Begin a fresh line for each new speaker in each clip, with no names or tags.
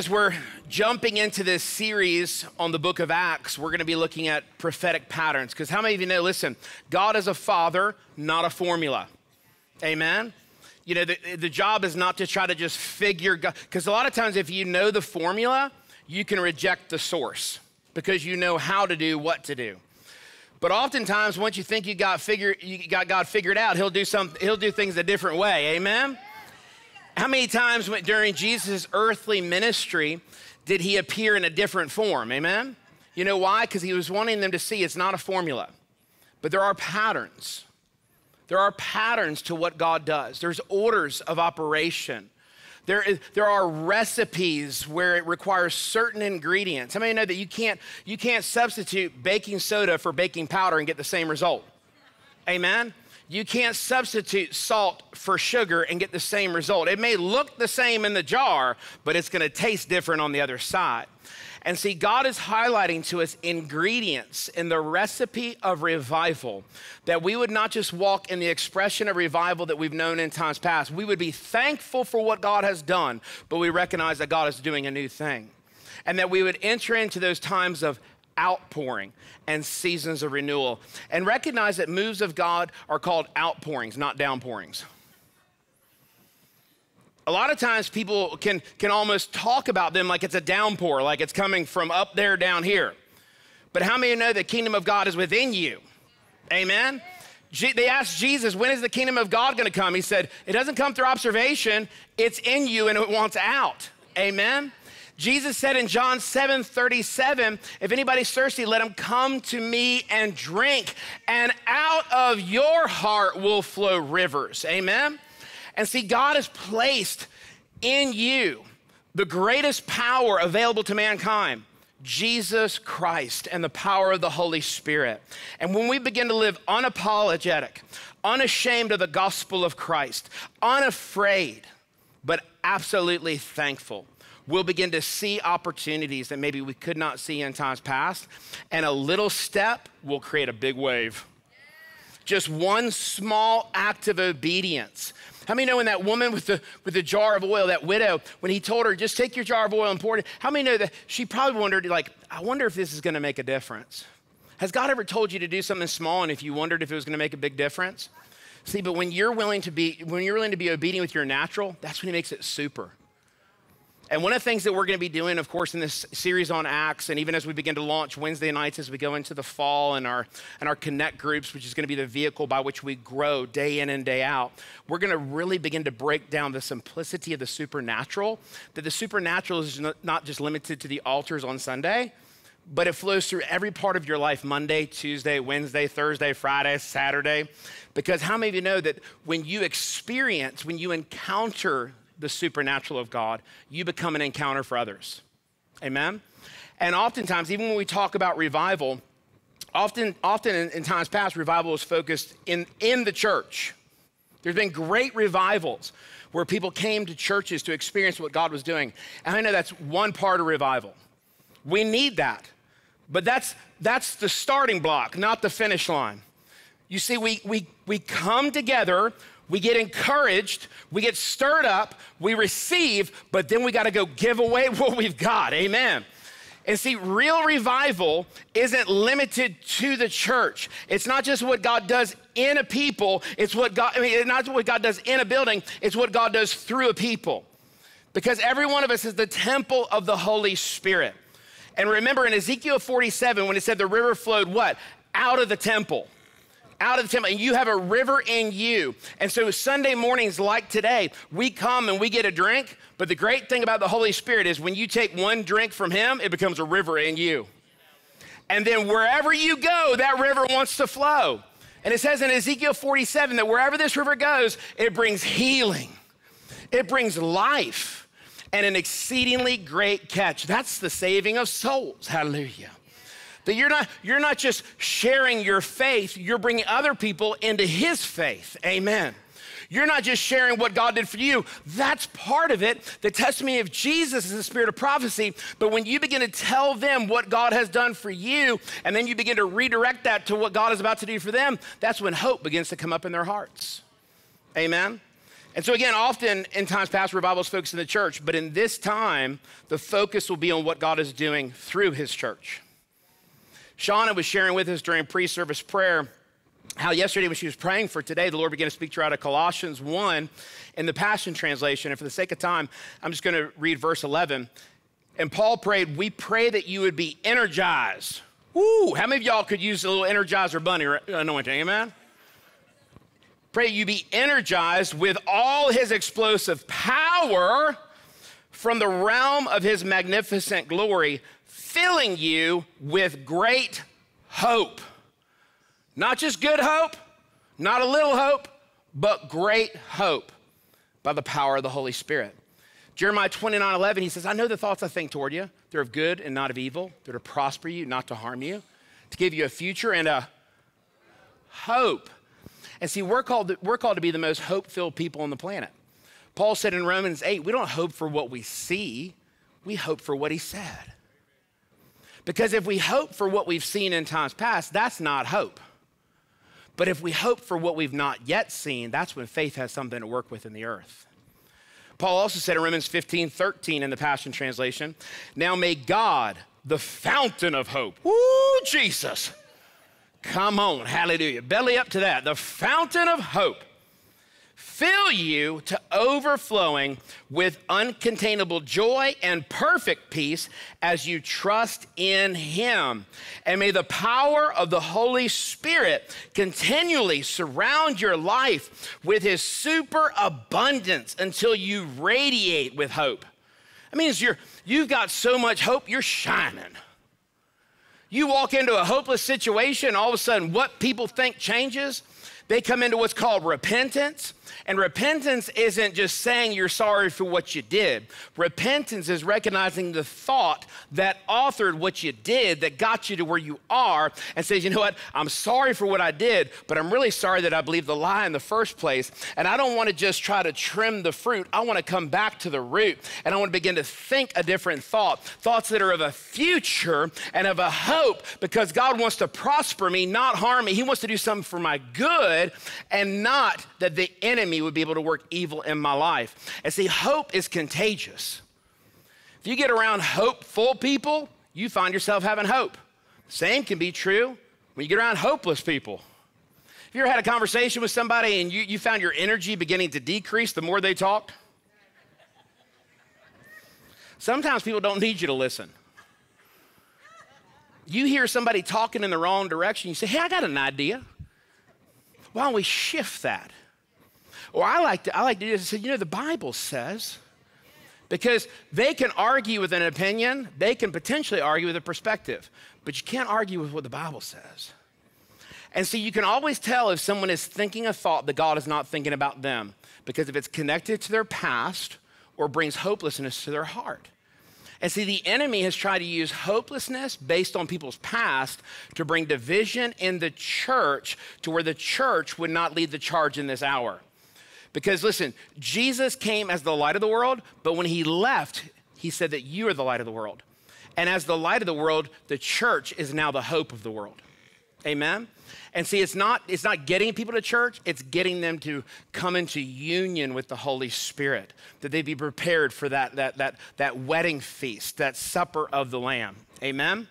as we're jumping into this series on the book of Acts, we're going to be looking at prophetic patterns. Because how many of you know, listen, God is a father, not a formula. Amen? You know, the, the job is not to try to just figure, God. because a lot of times if you know the formula, you can reject the source because you know how to do what to do. But oftentimes, once you think you got, figure, you got God figured out, he'll do, some, he'll do things a different way. Amen? How many times during Jesus' earthly ministry did he appear in a different form? Amen? You know why? Because he was wanting them to see it's not a formula, but there are patterns. There are patterns to what God does, there's orders of operation. There, is, there are recipes where it requires certain ingredients. How many know that you can't, you can't substitute baking soda for baking powder and get the same result? Amen? You can't substitute salt for sugar and get the same result. It may look the same in the jar, but it's going to taste different on the other side. And see, God is highlighting to us ingredients in the recipe of revival that we would not just walk in the expression of revival that we've known in times past. We would be thankful for what God has done, but we recognize that God is doing a new thing. And that we would enter into those times of outpouring and seasons of renewal. And recognize that moves of God are called outpourings, not downpourings. A lot of times people can, can almost talk about them like it's a downpour, like it's coming from up there down here. But how many know the kingdom of God is within you? Amen? they asked Jesus, when is the kingdom of God going to come? He said, it doesn't come through observation, it's in you and it wants out. Amen? Jesus said in John 7 37, if anybody's thirsty, let him come to me and drink, and out of your heart will flow rivers. Amen? And see, God has placed in you the greatest power available to mankind. Jesus Christ and the power of the Holy Spirit. And when we begin to live unapologetic, unashamed of the gospel of Christ, unafraid, but absolutely thankful, we'll begin to see opportunities that maybe we could not see in times past. And a little step will create a big wave. Just one small act of obedience. How many know when that woman with the, with the jar of oil, that widow, when he told her, just take your jar of oil and pour it, how many know that she probably wondered, like, I wonder if this is gonna make a difference? Has God ever told you to do something small and if you wondered if it was gonna make a big difference? See, but when you're willing to be, when you're willing to be obedient with your natural, that's when he makes it super. And one of the things that we're going to be doing, of course, in this series on Acts, and even as we begin to launch Wednesday nights as we go into the fall and our, and our connect groups, which is going to be the vehicle by which we grow day in and day out, we're going to really begin to break down the simplicity of the supernatural, that the supernatural is not just limited to the altars on Sunday, but it flows through every part of your life Monday, Tuesday, Wednesday, Thursday, Friday, Saturday. Because how many of you know that when you experience, when you encounter the supernatural of God, you become an encounter for others. Amen? And oftentimes, even when we talk about revival, often, often in, in times past, revival is focused in, in the church. There's been great revivals where people came to churches to experience what God was doing. And I know that's one part of revival. We need that. But that's, that's the starting block, not the finish line. You see, we, we, we come together we get encouraged, we get stirred up, we receive, but then we got to go give away what we've got. Amen. And see, real revival isn't limited to the church. It's not just what God does in a people, it's what God, I mean, it's not what God does in a building, it's what God does through a people. Because every one of us is the temple of the Holy Spirit. And remember in Ezekiel 47, when it said the river flowed what? Out of the temple out of the temple, and you have a river in you. And so Sunday mornings like today, we come and we get a drink. But the great thing about the Holy Spirit is when you take one drink from Him, it becomes a river in you. And then wherever you go, that river wants to flow. And it says in Ezekiel 47 that wherever this river goes, it brings healing, it brings life, and an exceedingly great catch. That's the saving of souls. Hallelujah. That you're not, you're not just sharing your faith, you're bringing other people into his faith. Amen. You're not just sharing what God did for you. That's part of it. The testimony of Jesus is the spirit of prophecy. But when you begin to tell them what God has done for you, and then you begin to redirect that to what God is about to do for them, that's when hope begins to come up in their hearts. Amen. And so, again, often in times past, revival is focused in the church, but in this time, the focus will be on what God is doing through his church. Shauna was sharing with us during pre service prayer how yesterday, when she was praying for today, the Lord began to speak to her out of Colossians 1 in the Passion Translation. And for the sake of time, I'm just going to read verse 11. And Paul prayed, We pray that you would be energized. Woo! How many of y'all could use a little energizer bunny uh, anointing? Amen? Pray you be energized with all his explosive power from the realm of his magnificent glory, filling you with great hope. Not just good hope, not a little hope, but great hope by the power of the Holy Spirit. Jeremiah 29 11, he says, I know the thoughts I think toward you. They're of good and not of evil. They're to prosper you, not to harm you, to give you a future and a hope. And see, we're called, we're called to be the most hope filled people on the planet. Paul said in Romans 8, we don't hope for what we see, we hope for what he said. Because if we hope for what we've seen in times past, that's not hope. But if we hope for what we've not yet seen, that's when faith has something to work with in the earth. Paul also said in Romans 15, 13 in the Passion Translation, now may God, the fountain of hope, woo, Jesus, come on, hallelujah, belly up to that, the fountain of hope fill you to overflowing with uncontainable joy and perfect peace as you trust in Him. And may the power of the Holy Spirit continually surround your life with His super abundance until you radiate with hope. That means you're, you've got so much hope, you're shining. You walk into a hopeless situation, all of a sudden, what people think changes. They come into what's called repentance and repentance isn't just saying you're sorry for what you did. Repentance is recognizing the thought that authored what you did, that got you to where you are, and says, you know what, I'm sorry for what I did, but I'm really sorry that I believed the lie in the first place. And I don't want to just try to trim the fruit. I want to come back to the root and I want to begin to think a different thought, thoughts that are of a future and of a hope, because God wants to prosper me, not harm me. He wants to do something for my good and not that the enemy would be able to work evil in my life. And see, hope is contagious. If you get around hopeful people, you find yourself having hope. Same can be true when you get around hopeless people. If you ever had a conversation with somebody and you, you found your energy beginning to decrease the more they talked? Sometimes people don't need you to listen. You hear somebody talking in the wrong direction, you say, Hey, I got an idea. Why don't we shift that? Or I like to, I like to do this say, you know, the Bible says, because they can argue with an opinion, they can potentially argue with a perspective, but you can't argue with what the Bible says. And so you can always tell if someone is thinking a thought that God is not thinking about them, because if it's connected to their past or brings hopelessness to their heart. And see, the enemy has tried to use hopelessness based on people's past to bring division in the church to where the church would not lead the charge in this hour. Because listen, Jesus came as the light of the world, but when he left, he said that you are the light of the world. And as the light of the world, the church is now the hope of the world. Amen. And see, it's not, it's not getting people to church, it's getting them to come into union with the Holy Spirit, that they be prepared for that, that, that, that wedding feast, that supper of the Lamb. Amen.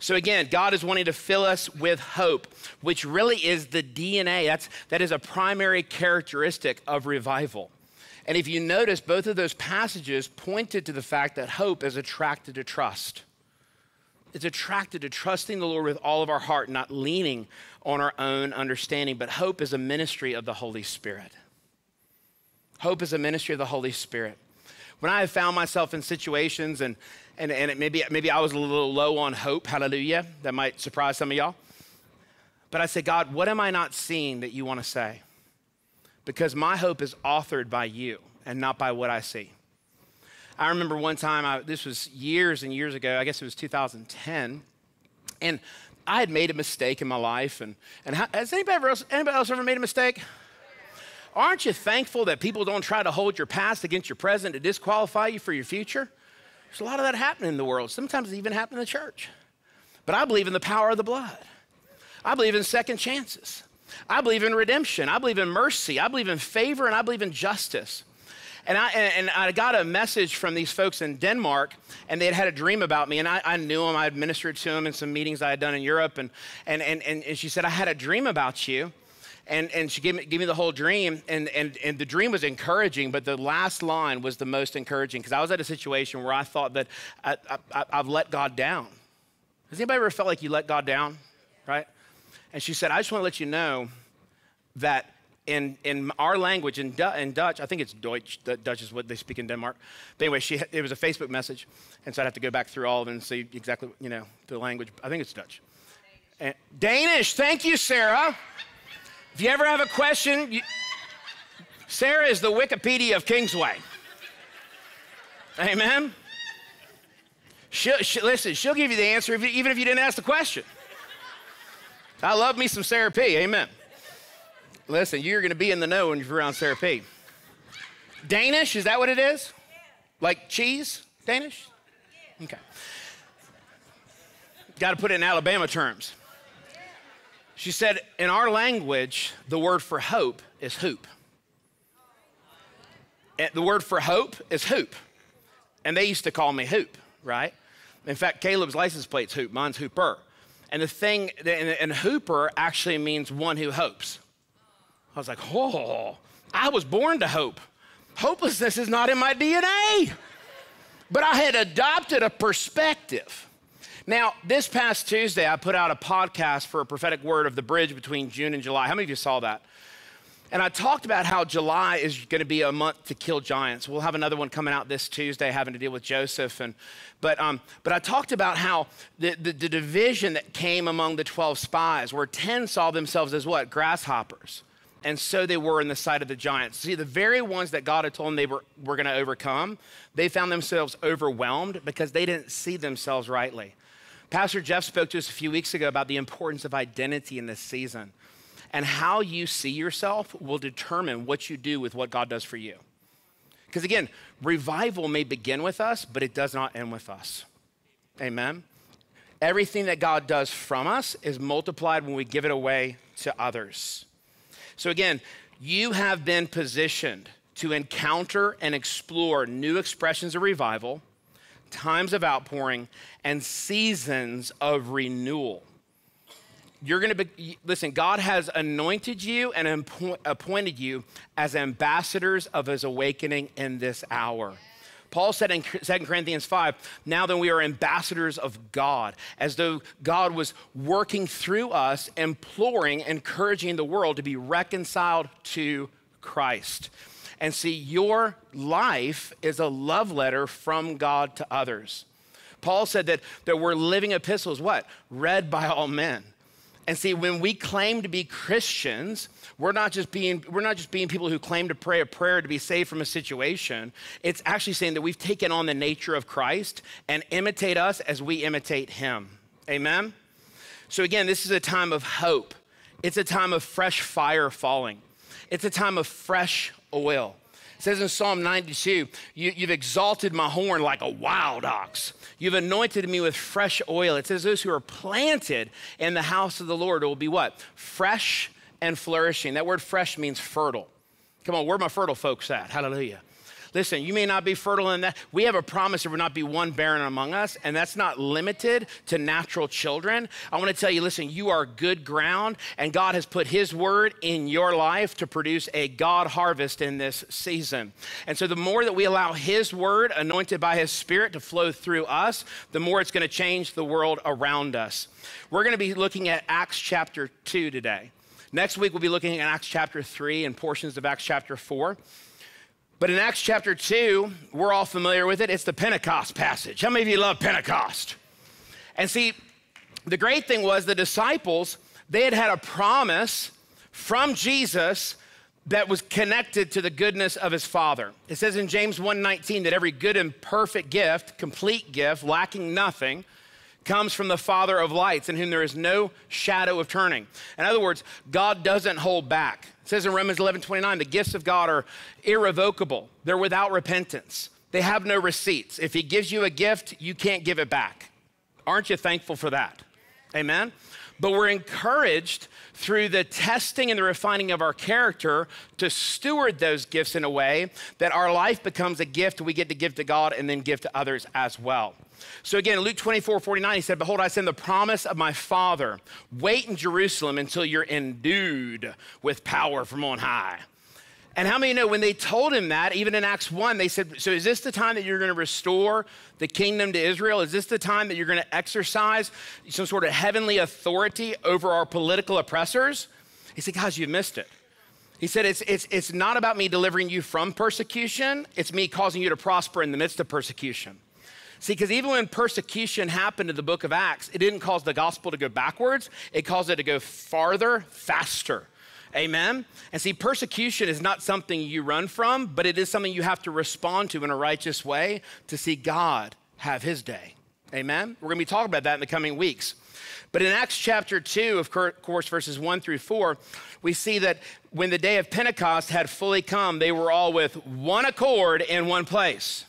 So again, God is wanting to fill us with hope, which really is the DNA. That's, that is a primary characteristic of revival. And if you notice, both of those passages pointed to the fact that hope is attracted to trust. It's attracted to trusting the Lord with all of our heart, not leaning on our own understanding. But hope is a ministry of the Holy Spirit. Hope is a ministry of the Holy Spirit. When I have found myself in situations and and, and maybe, maybe I was a little low on hope, hallelujah. That might surprise some of y'all. But I said, God, what am I not seeing that you want to say? Because my hope is authored by you and not by what I see. I remember one time, I, this was years and years ago, I guess it was 2010, and I had made a mistake in my life. And, and how, has anybody else, anybody else ever made a mistake? Aren't you thankful that people don't try to hold your past against your present to disqualify you for your future? There's a lot of that happening in the world. Sometimes it even happen in the church. But I believe in the power of the blood. I believe in second chances. I believe in redemption. I believe in mercy. I believe in favor and I believe in justice. And I, and I got a message from these folks in Denmark, and they had had a dream about me. And I, I knew them. I had ministered to them in some meetings I had done in Europe. And, and, and, and she said, I had a dream about you. And, and she gave me, gave me the whole dream. And, and, and the dream was encouraging, but the last line was the most encouraging because I was at a situation where I thought that I, I, I've let God down. Has anybody ever felt like you let God down? Right? And she said, I just want to let you know that in, in our language, in, du- in Dutch, I think it's Deutsch, Dutch is what they speak in Denmark. But anyway, she, it was a Facebook message, and so I'd have to go back through all of it and see exactly, you know, the language. I think it's Dutch. Danish, and, Danish thank you, Sarah. If you ever have a question, you, Sarah is the Wikipedia of Kingsway. Amen? She'll, she, listen, she'll give you the answer if, even if you didn't ask the question. I love me some Sarah P. Amen. Listen, you're going to be in the know when you're around Sarah P. Danish, is that what it is? Like cheese? Danish? Okay. Got to put it in Alabama terms. She said, in our language, the word for hope is hoop. And the word for hope is hoop. And they used to call me hoop, right? In fact, Caleb's license plate's hoop, mine's hooper. And the thing, and hooper actually means one who hopes. I was like, oh, I was born to hope. Hopelessness is not in my DNA. But I had adopted a perspective. Now, this past Tuesday, I put out a podcast for a prophetic word of the bridge between June and July. How many of you saw that? And I talked about how July is going to be a month to kill giants. We'll have another one coming out this Tuesday having to deal with Joseph. And, but, um, but I talked about how the, the, the division that came among the 12 spies, where 10 saw themselves as what? Grasshoppers. And so they were in the sight of the giants. See, the very ones that God had told them they were, were going to overcome, they found themselves overwhelmed because they didn't see themselves rightly. Pastor Jeff spoke to us a few weeks ago about the importance of identity in this season. And how you see yourself will determine what you do with what God does for you. Because again, revival may begin with us, but it does not end with us. Amen. Everything that God does from us is multiplied when we give it away to others. So again, you have been positioned to encounter and explore new expressions of revival, times of outpouring, and seasons of renewal you're going to be, listen, God has anointed you and appointed you as ambassadors of his awakening in this hour. Paul said in 2 Corinthians 5, now then we are ambassadors of God, as though God was working through us, imploring, encouraging the world to be reconciled to Christ. And see, your life is a love letter from God to others. Paul said that, that we're living epistles, what? Read by all men. And see, when we claim to be Christians, we're not just being we're not just being people who claim to pray a prayer to be saved from a situation. It's actually saying that we've taken on the nature of Christ and imitate us as we imitate him. Amen. So again, this is a time of hope. It's a time of fresh fire falling. It's a time of fresh oil. It says in Psalm 92, you, have exalted my horn like a wild ox. You've anointed me with fresh oil. It says those who are planted in the house of the Lord will be what? Fresh and flourishing. That word fresh means fertile. Come on, where are my fertile folks at? Hallelujah. Listen, you may not be fertile in that. We have a promise there will not be one barren among us, and that's not limited to natural children. I want to tell you, listen, you are good ground, and God has put His word in your life to produce a God harvest in this season. And so the more that we allow His word, anointed by His Spirit, to flow through us, the more it's going to change the world around us. We're going to be looking at Acts chapter 2 today. Next week, we'll be looking at Acts chapter 3 and portions of Acts chapter 4. But in Acts chapter 2, we're all familiar with it. It's the Pentecost passage. How many of you love Pentecost? And see, the great thing was the disciples, they had had a promise from Jesus that was connected to the goodness of his father. It says in James 1:19 that every good and perfect gift, complete gift, lacking nothing, comes from the Father of lights, in whom there is no shadow of turning. In other words, God doesn't hold back. It says in Romans 11 29, the gifts of God are irrevocable, they're without repentance, they have no receipts. If He gives you a gift, you can't give it back. Aren't you thankful for that? Amen? but we're encouraged through the testing and the refining of our character to steward those gifts in a way that our life becomes a gift we get to give to God and then give to others as well. So again, Luke 24, 49, he said, Behold, I send the promise of my Father. Wait in Jerusalem until you're endued with power from on high. And how many know when they told him that, even in Acts 1, they said, So is this the time that you're going to restore the kingdom to Israel? Is this the time that you're going to exercise some sort of heavenly authority over our political oppressors? He said, Guys, you've missed it. He said, it's, it's, it's not about me delivering you from persecution, it's me causing you to prosper in the midst of persecution. See, because even when persecution happened in the book of Acts, it didn't cause the gospel to go backwards, it caused it to go farther, faster. Amen? And see, persecution is not something you run from, but it is something you have to respond to in a righteous way to see God have his day. Amen? We're going to be talking about that in the coming weeks. But in Acts chapter 2, of course, verses 1 through 4, we see that when the day of Pentecost had fully come, they were all with one accord in one place.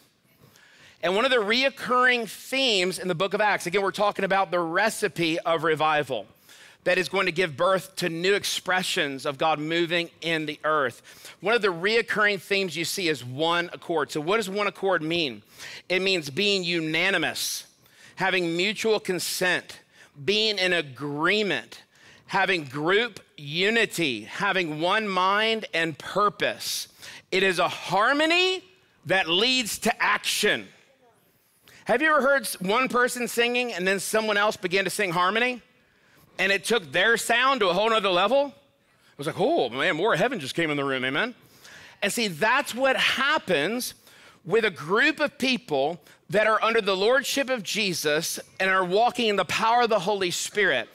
And one of the reoccurring themes in the book of Acts, again, we're talking about the recipe of revival that is going to give birth to new expressions of God moving in the earth. One of the reoccurring themes you see is one accord. So, what does one accord mean? It means being unanimous, having mutual consent, being in agreement, having group unity, having one mind and purpose. It is a harmony that leads to action. Have you ever heard one person singing and then someone else begin to sing harmony? and it took their sound to a whole nother level. It was like, oh man, more heaven just came in the room, amen. And see, that's what happens with a group of people that are under the lordship of Jesus and are walking in the power of the Holy Spirit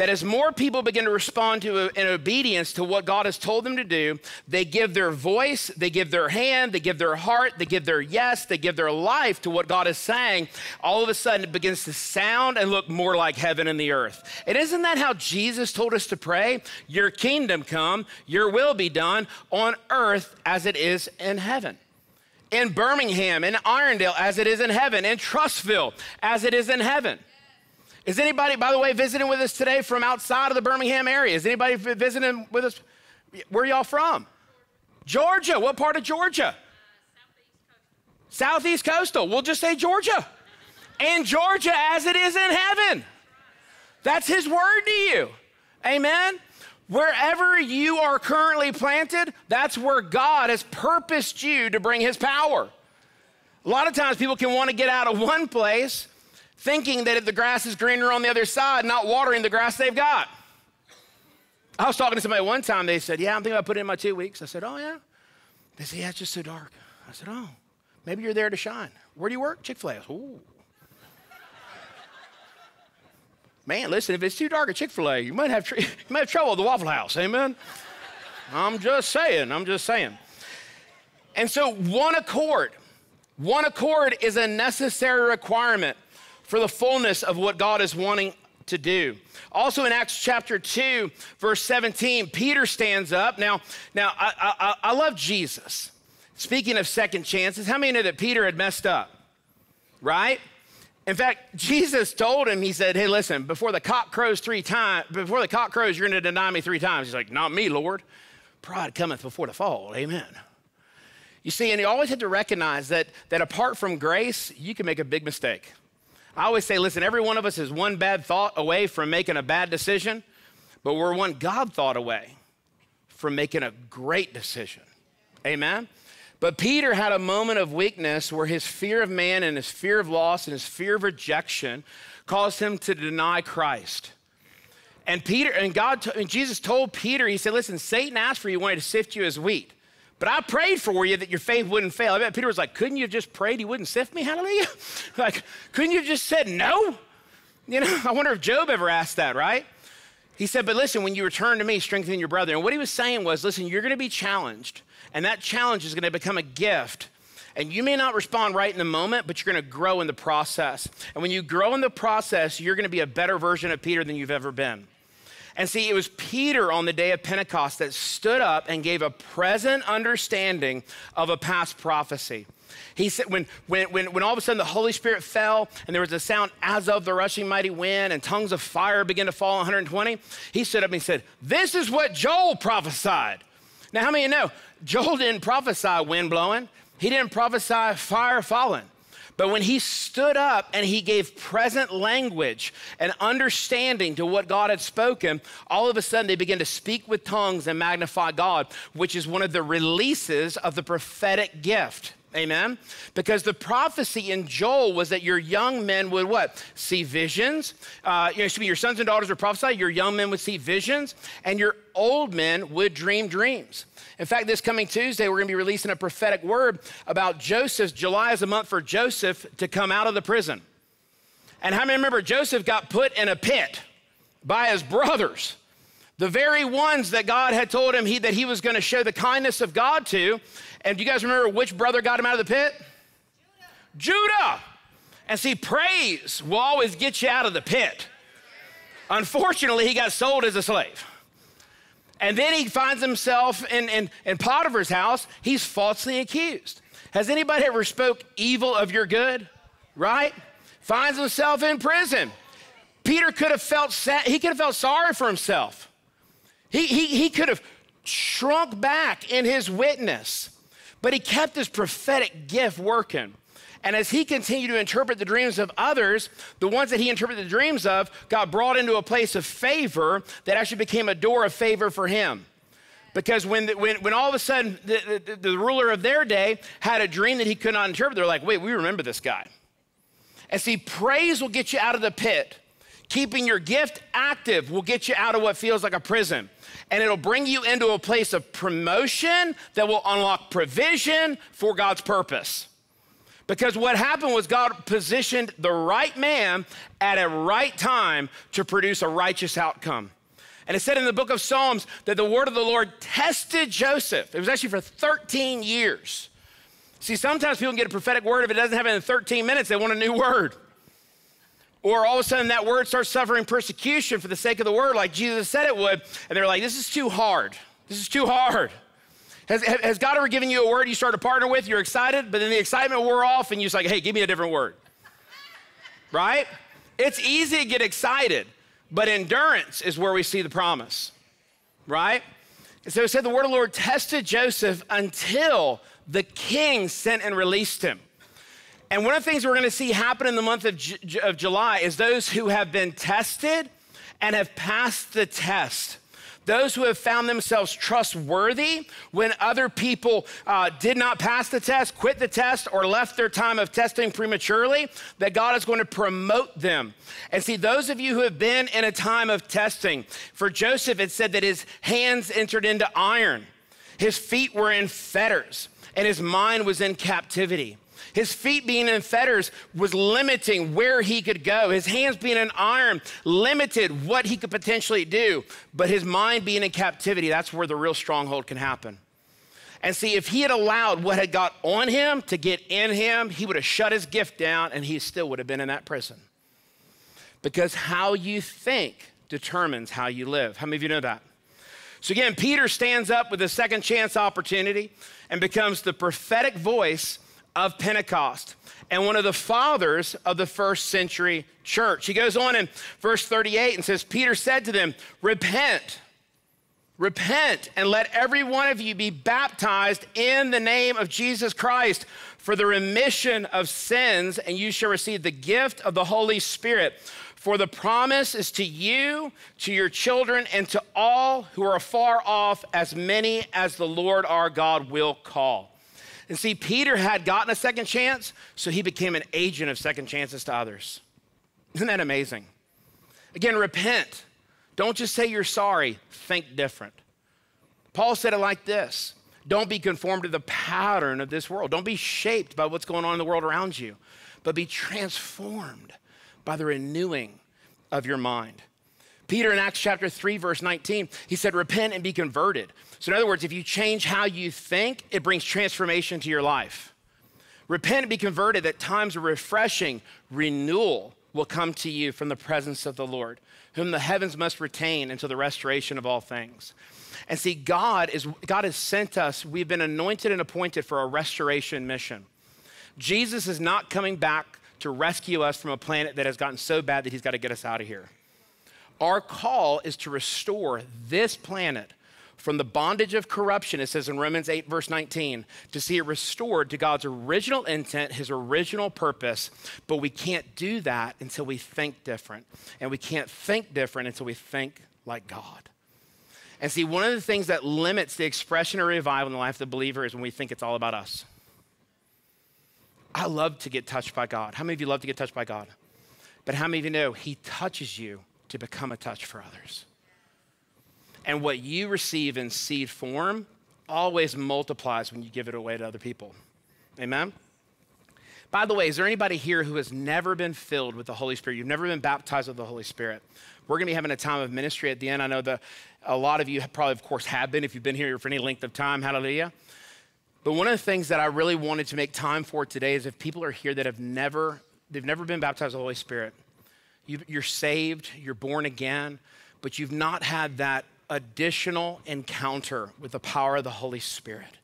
that as more people begin to respond to uh, in obedience to what God has told them to do, they give their voice, they give their hand, they give their heart, they give their yes, they give their life to what God is saying. All of a sudden, it begins to sound and look more like heaven and the earth. And isn't that how Jesus told us to pray? Your kingdom come, your will be done on earth as it is in heaven in Birmingham, in Irondale, as it is in heaven, in Trussville, as it is in heaven. Is anybody, by the way, visiting with us today from outside of the Birmingham area? Is anybody visiting with us? Where y'all from? Georgia. What part of Georgia? Southeast, coastal. Southeast coastal. We'll just say Georgia. And Georgia as it is in heaven. That's his word to you. Amen. Wherever you are currently planted, that's where God has purposed you to bring his power. A lot of times people can want to get out of one place thinking that if the grass is greener on the other side, not watering the grass they've got. I was talking to somebody one time, they said, Yeah, I'm thinking about putting in my two weeks. I said, Oh, yeah. They said, Yeah, it's just so dark. I said, Oh, maybe you're there to shine. Where do you work? Chick fil A. Ooh. Man, listen, if it's too dark at Chick fil A, you, might have tr- you might have trouble at the Waffle House. Amen? I'm just saying, I'm just saying. And so, one accord, one accord is a necessary requirement for the fullness of what God is wanting to do. Also in Acts chapter 2, verse 17, Peter stands up. Now, now I, I, I love Jesus. Speaking of second chances, how many know that Peter had messed up? Right? In fact, Jesus told him, he said, Hey, listen, before the cock crows three times, before the cock crows, you're going to deny me three times. He's like, Not me, Lord. Pride cometh before the fall. Amen. You see, and you always had to recognize that, that apart from grace, you can make a big mistake. I always say, listen, every one of us is one bad thought away from making a bad decision, but we're one God thought away from making a great decision. Amen? But Peter had a moment of weakness where his fear of man and his fear of loss and his fear of rejection caused him to deny Christ. And Peter and God and Jesus told Peter, he said, "Listen, Satan asked for you, wanted to sift you as wheat." But I prayed for you that your faith wouldn't fail. I bet Peter was like, couldn't you have just prayed he wouldn't sift me? Hallelujah. like, couldn't you have just said no? You know, I wonder if Job ever asked that, right? He said, but listen, when you return to me, strengthen your brother. And what he was saying was, listen, you're going to be challenged, and that challenge is going to become a gift. And you may not respond right in the moment, but you're going to grow in the process. And when you grow in the process, you're going to be a better version of Peter than you've ever been. And see, it was Peter on the day of Pentecost that stood up and gave a present understanding of a past prophecy. He said, when, when, when, when all of a sudden the Holy Spirit fell and there was a sound as of the rushing mighty wind and tongues of fire began to fall on 120, he stood up and he said, This is what Joel prophesied. Now, how many of you know Joel didn't prophesy wind blowing, he didn't prophesy fire falling. But when he stood up and he gave present language and understanding to what God had spoken, all of a sudden they began to speak with tongues and magnify God, which is one of the releases of the prophetic gift. Amen. Because the prophecy in Joel was that your young men would what? See visions. Uh, you know, be your sons and daughters would prophesy. Your young men would see visions, and your old men would dream dreams. In fact, this coming Tuesday, we're going to be releasing a prophetic word about Joseph. July is a month for Joseph to come out of the prison. And how many remember Joseph got put in a pit by his brothers? The very ones that God had told him he, that he was going to show the kindness of God to. And do you guys remember which brother got him out of the pit? Judah. Judah. And see, praise will always get you out of the pit. Unfortunately, he got sold as a slave. And then he finds himself in, in, in Potiphar's house. He's falsely accused. Has anybody ever spoke evil of your good? Right? Finds himself in prison. Peter could have felt sad. He could have felt sorry for himself. He, he, he could have shrunk back in his witness, but he kept his prophetic gift working. And as he continued to interpret the dreams of others, the ones that he interpreted the dreams of got brought into a place of favor that actually became a door of favor for him. Because when, the, when, when all of a sudden the, the, the ruler of their day had a dream that he could not interpret, they're like, wait, we remember this guy. And see, praise will get you out of the pit. Keeping your gift active will get you out of what feels like a prison. And it'll bring you into a place of promotion that will unlock provision for God's purpose. Because what happened was God positioned the right man at a right time to produce a righteous outcome. And it said in the book of Psalms that the word of the Lord tested Joseph. It was actually for 13 years. See, sometimes people get a prophetic word. If it doesn't happen in 13 minutes, they want a new word. Or all of a sudden that word starts suffering persecution for the sake of the word, like Jesus said it would. And they're like, this is too hard. This is too hard. Has, has God ever given you a word you start to partner with? You're excited, but then the excitement wore off and you're just like, hey, give me a different word. right? It's easy to get excited, but endurance is where we see the promise. Right? And so it said the word of the Lord tested Joseph until the king sent and released him. And one of the things we're going to see happen in the month of, J- of July is those who have been tested and have passed the test those who have found themselves trustworthy when other people uh, did not pass the test, quit the test, or left their time of testing prematurely, that God is going to promote them. And see, those of you who have been in a time of testing, for Joseph, it said that his hands entered into iron, his feet were in fetters, and his mind was in captivity. His feet being in fetters was limiting where he could go. His hands being in iron limited what he could potentially do. But his mind being in captivity, that's where the real stronghold can happen. And see, if he had allowed what had got on him to get in him, he would have shut his gift down and he still would have been in that prison. Because how you think determines how you live. How many of you know that? So again, Peter stands up with a second chance opportunity and becomes the prophetic voice of Pentecost and one of the fathers of the first century church. He goes on in verse 38 and says, Peter said to them, Repent, repent, and let every one of you be baptized in the name of Jesus Christ for the remission of sins, and you shall receive the gift of the Holy Spirit. For the promise is to you, to your children, and to all who are far off, as many as the Lord our God will call. And see, Peter had gotten a second chance, so he became an agent of second chances to others. Isn't that amazing? Again, repent. Don't just say you're sorry, think different. Paul said it like this Don't be conformed to the pattern of this world. Don't be shaped by what's going on in the world around you, but be transformed by the renewing of your mind. Peter in Acts chapter 3, verse 19, he said, Repent and be converted. So, in other words, if you change how you think, it brings transformation to your life. Repent and be converted that times of refreshing renewal will come to you from the presence of the Lord, whom the heavens must retain until the restoration of all things. And see, God is God has sent us, we've been anointed and appointed for a restoration mission. Jesus is not coming back to rescue us from a planet that has gotten so bad that he's got to get us out of here. Our call is to restore this planet from the bondage of corruption, it says in Romans 8, verse 19, to see it restored to God's original intent, his original purpose. But we can't do that until we think different. And we can't think different until we think like God. And see, one of the things that limits the expression of revival in the life of the believer is when we think it's all about us. I love to get touched by God. How many of you love to get touched by God? But how many of you know He touches you to become a touch for others? And what you receive in seed form always multiplies when you give it away to other people. Amen? By the way, is there anybody here who has never been filled with the Holy Spirit? You've never been baptized with the Holy Spirit. We're going to be having a time of ministry at the end. I know that a lot of you probably, of course, have been if you've been here for any length of time. Hallelujah. But one of the things that I really wanted to make time for today is if people are here that have never, they've never been baptized with the Holy Spirit, you're saved, you're born again, but you've not had that additional encounter with the power of the Holy Spirit.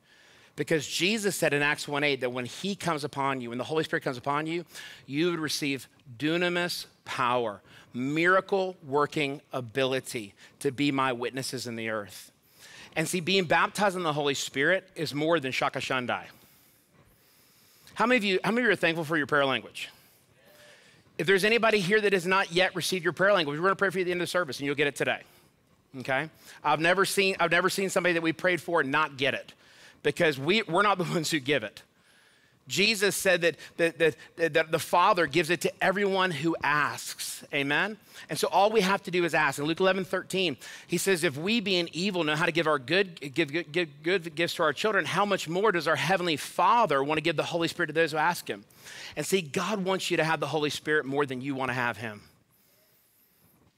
Because Jesus said in Acts 1:8 that when He comes upon you, when the Holy Spirit comes upon you, you would receive dunamis power, miracle working ability to be my witnesses in the earth. And see, being baptized in the Holy Spirit is more than shaka shandai. How many of you, how many of you are thankful for your prayer language? If there's anybody here that has not yet received your prayer language, we're going to pray for you at the end of the service, and you'll get it today. Okay? I've never seen, I've never seen somebody that we prayed for not get it because we, we're not the ones who give it. Jesus said that, that, that, that, the Father gives it to everyone who asks. Amen? And so all we have to do is ask. In Luke 11, 13, he says, If we, being evil, know how to give our good, give, give, give good gifts to our children, how much more does our Heavenly Father want to give the Holy Spirit to those who ask Him? And see, God wants you to have the Holy Spirit more than you want to have Him.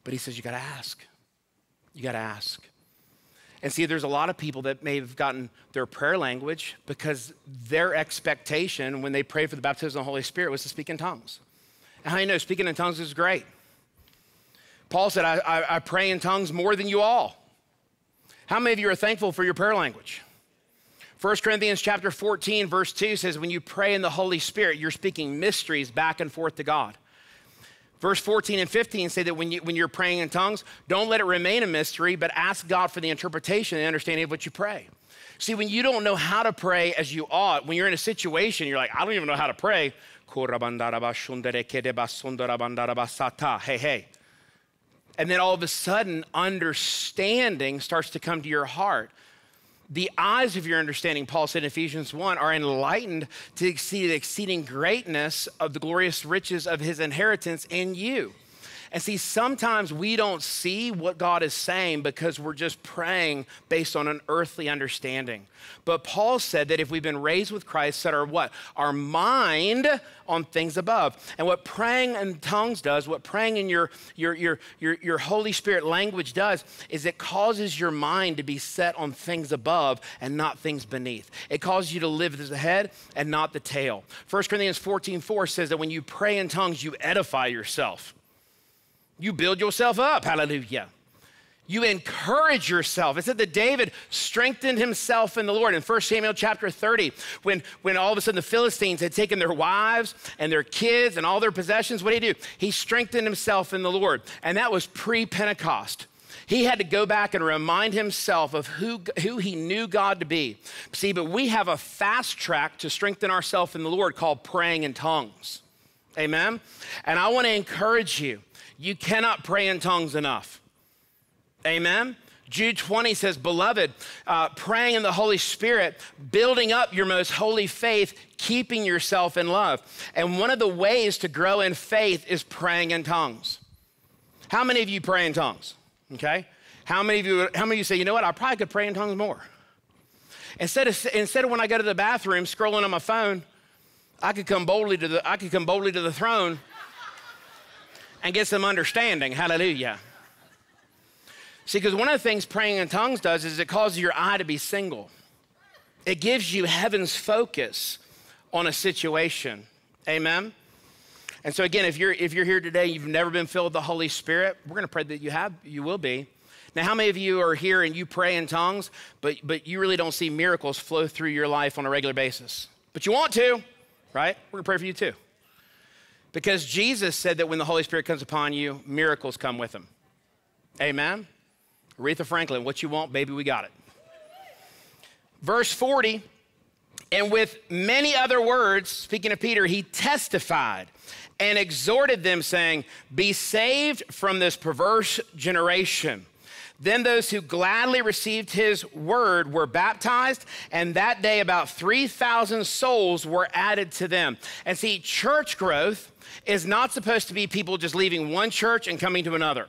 But He says, You got to ask. You got to ask. And see, there's a lot of people that may have gotten their prayer language because their expectation when they prayed for the baptism of the Holy Spirit was to speak in tongues. And how you know speaking in tongues is great? Paul said, I, I, I pray in tongues more than you all. How many of you are thankful for your prayer language? 1 Corinthians chapter 14, verse 2 says, When you pray in the Holy Spirit, you're speaking mysteries back and forth to God. Verse 14 and 15 say that when, you, when you're praying in tongues, don't let it remain a mystery, but ask God for the interpretation and understanding of what you pray. See, when you don't know how to pray as you ought, when you're in a situation, you're like, I don't even know how to pray. Hey, hey. And then all of a sudden, understanding starts to come to your heart the eyes of your understanding, Paul said in Ephesians 1, are enlightened to see the exceeding greatness of the glorious riches of his inheritance in you. And see, sometimes we don't see what God is saying because we're just praying based on an earthly understanding. But Paul said that if we've been raised with Christ, set our what? Our mind on things above. And what praying in tongues does, what praying in your, your, your, your, your Holy Spirit language does, is it causes your mind to be set on things above and not things beneath. It causes you to live as the head and not the tail. 1 Corinthians 14 4 says that when you pray in tongues, you edify yourself. You build yourself up. Hallelujah. You encourage yourself. It said that David strengthened himself in the Lord. In 1 Samuel chapter 30, when, when all of a sudden the Philistines had taken their wives and their kids and all their possessions, what did he do? He strengthened himself in the Lord. And that was pre Pentecost. He had to go back and remind himself of who, who he knew God to be. See, but we have a fast track to strengthen ourselves in the Lord called praying in tongues. Amen? And I want to encourage you you cannot pray in tongues enough. Amen. Jude 20 says, Beloved, uh, praying in the Holy Spirit, building up your most holy faith, keeping yourself in love. And one of the ways to grow in faith is praying in tongues. How many of you pray in tongues? Okay. How many of you, how many of you say, you know what, I probably could pray in tongues more? Instead of, instead of when I go to the bathroom scrolling on my phone, I could come boldly to the, I could come boldly to the throne and get some understanding. Hallelujah. See, because one of the things praying in tongues does is it causes your eye to be single. It gives you heaven's focus on a situation. Amen. And so again, if you're if you're here today, you've never been filled with the Holy Spirit, we're going to pray that you have you will be. Now, how many of you are here and you pray in tongues, but but you really don't see miracles flow through your life on a regular basis? But you want to. right? We're gonna pray for you too. Because Jesus said that when the Holy Spirit comes upon you, miracles come with him. Amen? Aretha Franklin, what you want, baby, we got it. Verse 40, and with many other words, speaking of Peter, he testified and exhorted them, saying, Be saved from this perverse generation. Then those who gladly received his word were baptized, and that day about 3,000 souls were added to them. And see, church growth is not supposed to be people just leaving one church and coming to another.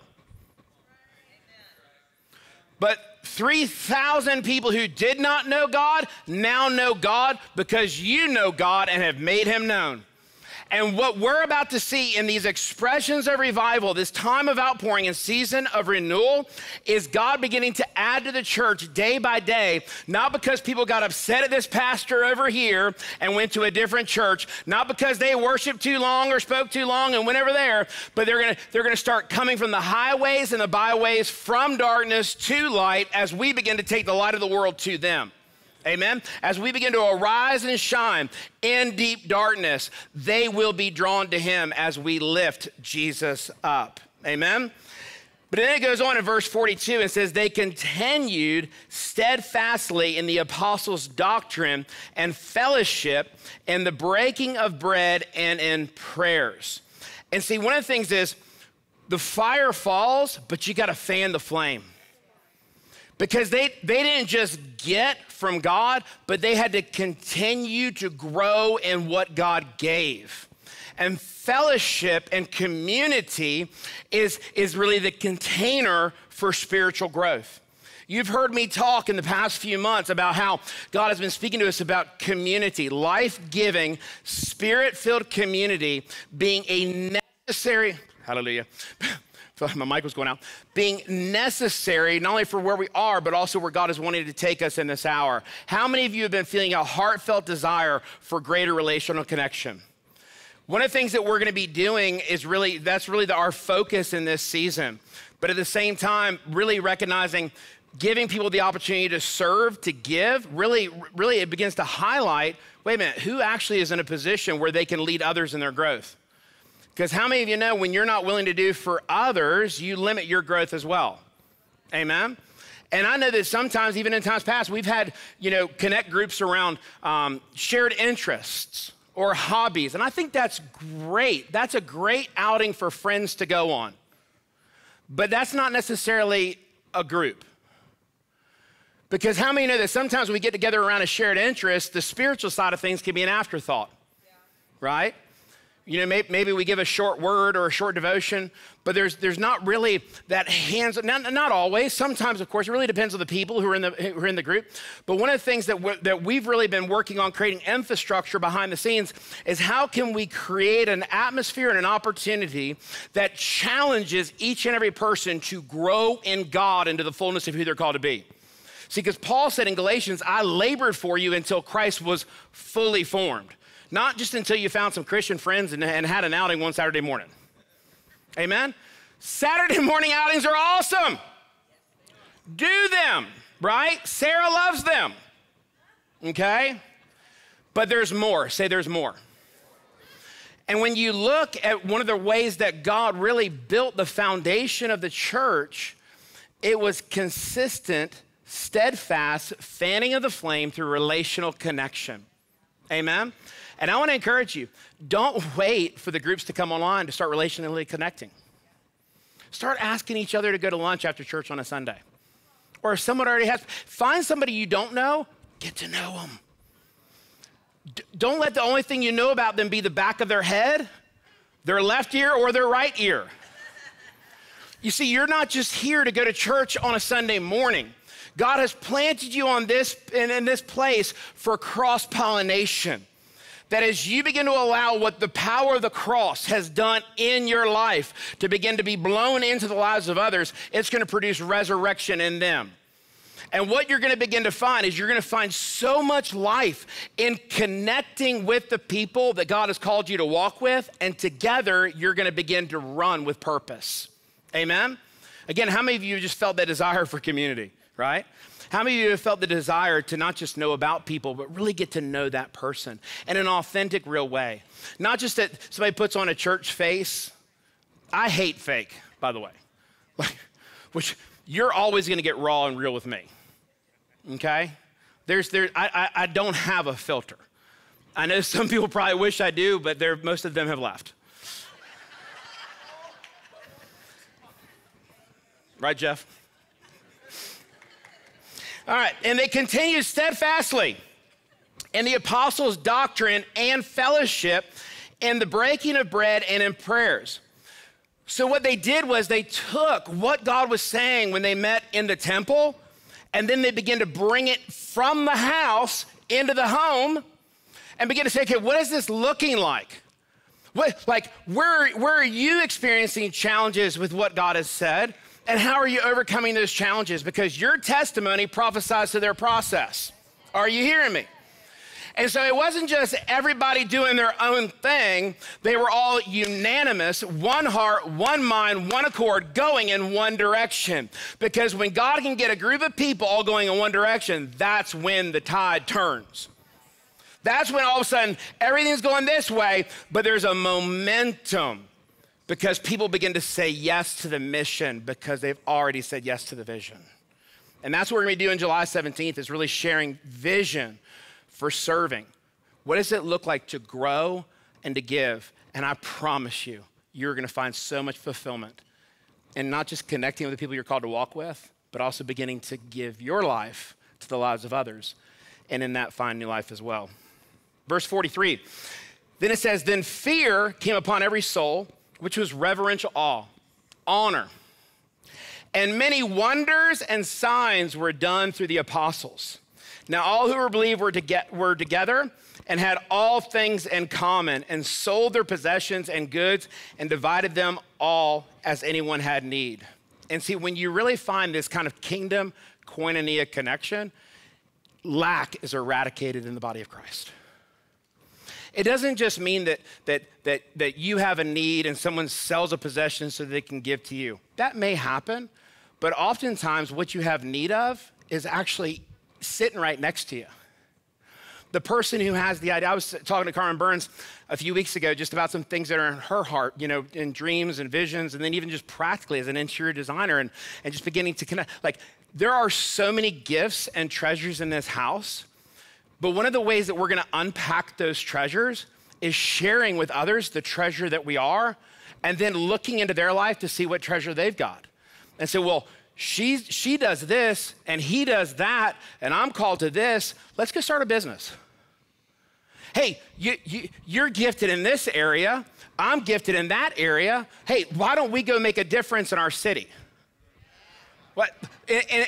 But 3,000 people who did not know God now know God because you know God and have made him known. And what we're about to see in these expressions of revival, this time of outpouring and season of renewal, is God beginning to add to the church day by day, not because people got upset at this pastor over here and went to a different church, not because they worshiped too long or spoke too long and went over there, but they're gonna, they're gonna start coming from the highways and the byways from darkness to light as we begin to take the light of the world to them. Amen. As we begin to arise and shine in deep darkness, they will be drawn to him as we lift Jesus up. Amen. But then it goes on in verse 42 and says, They continued steadfastly in the apostles' doctrine and fellowship, in the breaking of bread and in prayers. And see, one of the things is the fire falls, but you got to fan the flame because they, they didn't just get from God, but they had to continue to grow in what God gave. And fellowship and community is, is really the container for spiritual growth. You've heard me talk in the past few months about how God has been speaking to us about community, life giving, spirit filled community being a necessary, hallelujah, my mic was going out, being necessary not only for where we are, but also where God is wanting to take us in this hour. How many of you have been feeling a heartfelt desire for greater relational connection? One of the things that we're going to be doing is really, that's really the, our focus in this season. But at the same time, really recognizing giving people the opportunity to serve, to give, really, really it begins to highlight wait a minute, who actually is in a position where they can lead others in their growth? Because how many of you know when you're not willing to do for others, you limit your growth as well? Amen? And I know that sometimes, even in times past, we've had, you know, connect groups around um, shared interests or hobbies. And I think that's great. That's a great outing for friends to go on. But that's not necessarily a group. Because how many know that sometimes we get together around a shared interest, the spiritual side of things can be an afterthought, yeah. right? You know, maybe, maybe, we give a short word or a short devotion, but there's, there's not really that hands, not, not always. Sometimes, of course, it really depends on the people who are in the, who are in the group. But one of the things that, that we've really been working on creating infrastructure behind the scenes is how can we create an atmosphere and an opportunity that challenges each and every person to grow in God into the fullness of who they're called to be. See, because Paul said in Galatians, I labored for you until Christ was fully formed. Not just until you found some Christian friends and, and had an outing one Saturday morning. Amen? Saturday morning outings are awesome. Do them, right? Sarah loves them. Okay? But there's more. Say there's more. And when you look at one of the ways that God really built the foundation of the church, it was consistent, steadfast fanning of the flame through relational connection. Amen? And I want to encourage you don't wait for the groups to come online to start relationally connecting. Start asking each other to go to lunch after church on a Sunday. Or if someone already has, find somebody you don't know, get to know them. D- don't let the only thing you know about them be the back of their head, their left ear, or their right ear. You see, you're not just here to go to church on a Sunday morning. God has planted you on this in, in this place for cross pollination that as you begin to allow what the power of the cross has done in your life to begin to be blown into the lives of others, it's going to produce resurrection in them. And what you're going to begin to find is you're going to find so much life in connecting with the people that God has called you to walk with, and together you're going to begin to run with purpose. Amen? Again, how many of you just felt that desire for community, right? How many of you have felt the desire to not just know about people, but really get to know that person in an authentic, real way? Not just that somebody puts on a church face. I hate fake, by the way. Like, which you're always going to get raw and real with me. Okay? There's, there, I, I, I don't have a filter. I know some people probably wish I do, but most of them have left. Right, Jeff? All right, and they continued steadfastly in the apostles' doctrine and fellowship, in the breaking of bread and in prayers. So, what they did was they took what God was saying when they met in the temple, and then they began to bring it from the house into the home and begin to say, okay, what is this looking like? What, like, where, where are you experiencing challenges with what God has said? And how are you overcoming those challenges? Because your testimony prophesies to their process. Are you hearing me? And so it wasn't just everybody doing their own thing, they were all unanimous, one heart, one mind, one accord, going in one direction. Because when God can get a group of people all going in one direction, that's when the tide turns. That's when all of a sudden everything's going this way, but there's a momentum because people begin to say yes to the mission because they've already said yes to the vision. And that's what we're to be doing July 17th is really sharing vision for serving. What does it look like to grow and to give? And I promise you, you're going to find so much fulfillment in not just connecting with the people you're called to walk with, but also beginning to give your life to the lives of others. And in that, find new life as well. Verse 43. Then it says, Then fear came upon every soul which was reverential awe, honor. And many wonders and signs were done through the apostles. Now, all who were believed were, to get, were together and had all things in common, and sold their possessions and goods, and divided them all as anyone had need. And see, when you really find this kind of kingdom koinonia connection, lack is eradicated in the body of Christ. It doesn't just mean that, that, that, that you have a need and someone sells a possession so they can give to you. That may happen, but oftentimes what you have need of is actually sitting right next to you. The person who has the idea, I was talking to Carmen Burns a few weeks ago just about some things that are in her heart, you know, in dreams and visions, and then even just practically as an interior designer and, and just beginning to connect. Like, there are so many gifts and treasures in this house but one of the ways that we're to unpack those treasures is sharing with others the treasure that we are and then looking into their life to see what treasure they've got. And so, well, she, she does this and he does that, and I'm called to this. Let's go start a business. Hey, you, you, you're gifted in this area. I'm gifted in that area. Hey, why don't we go make a difference in our city? What,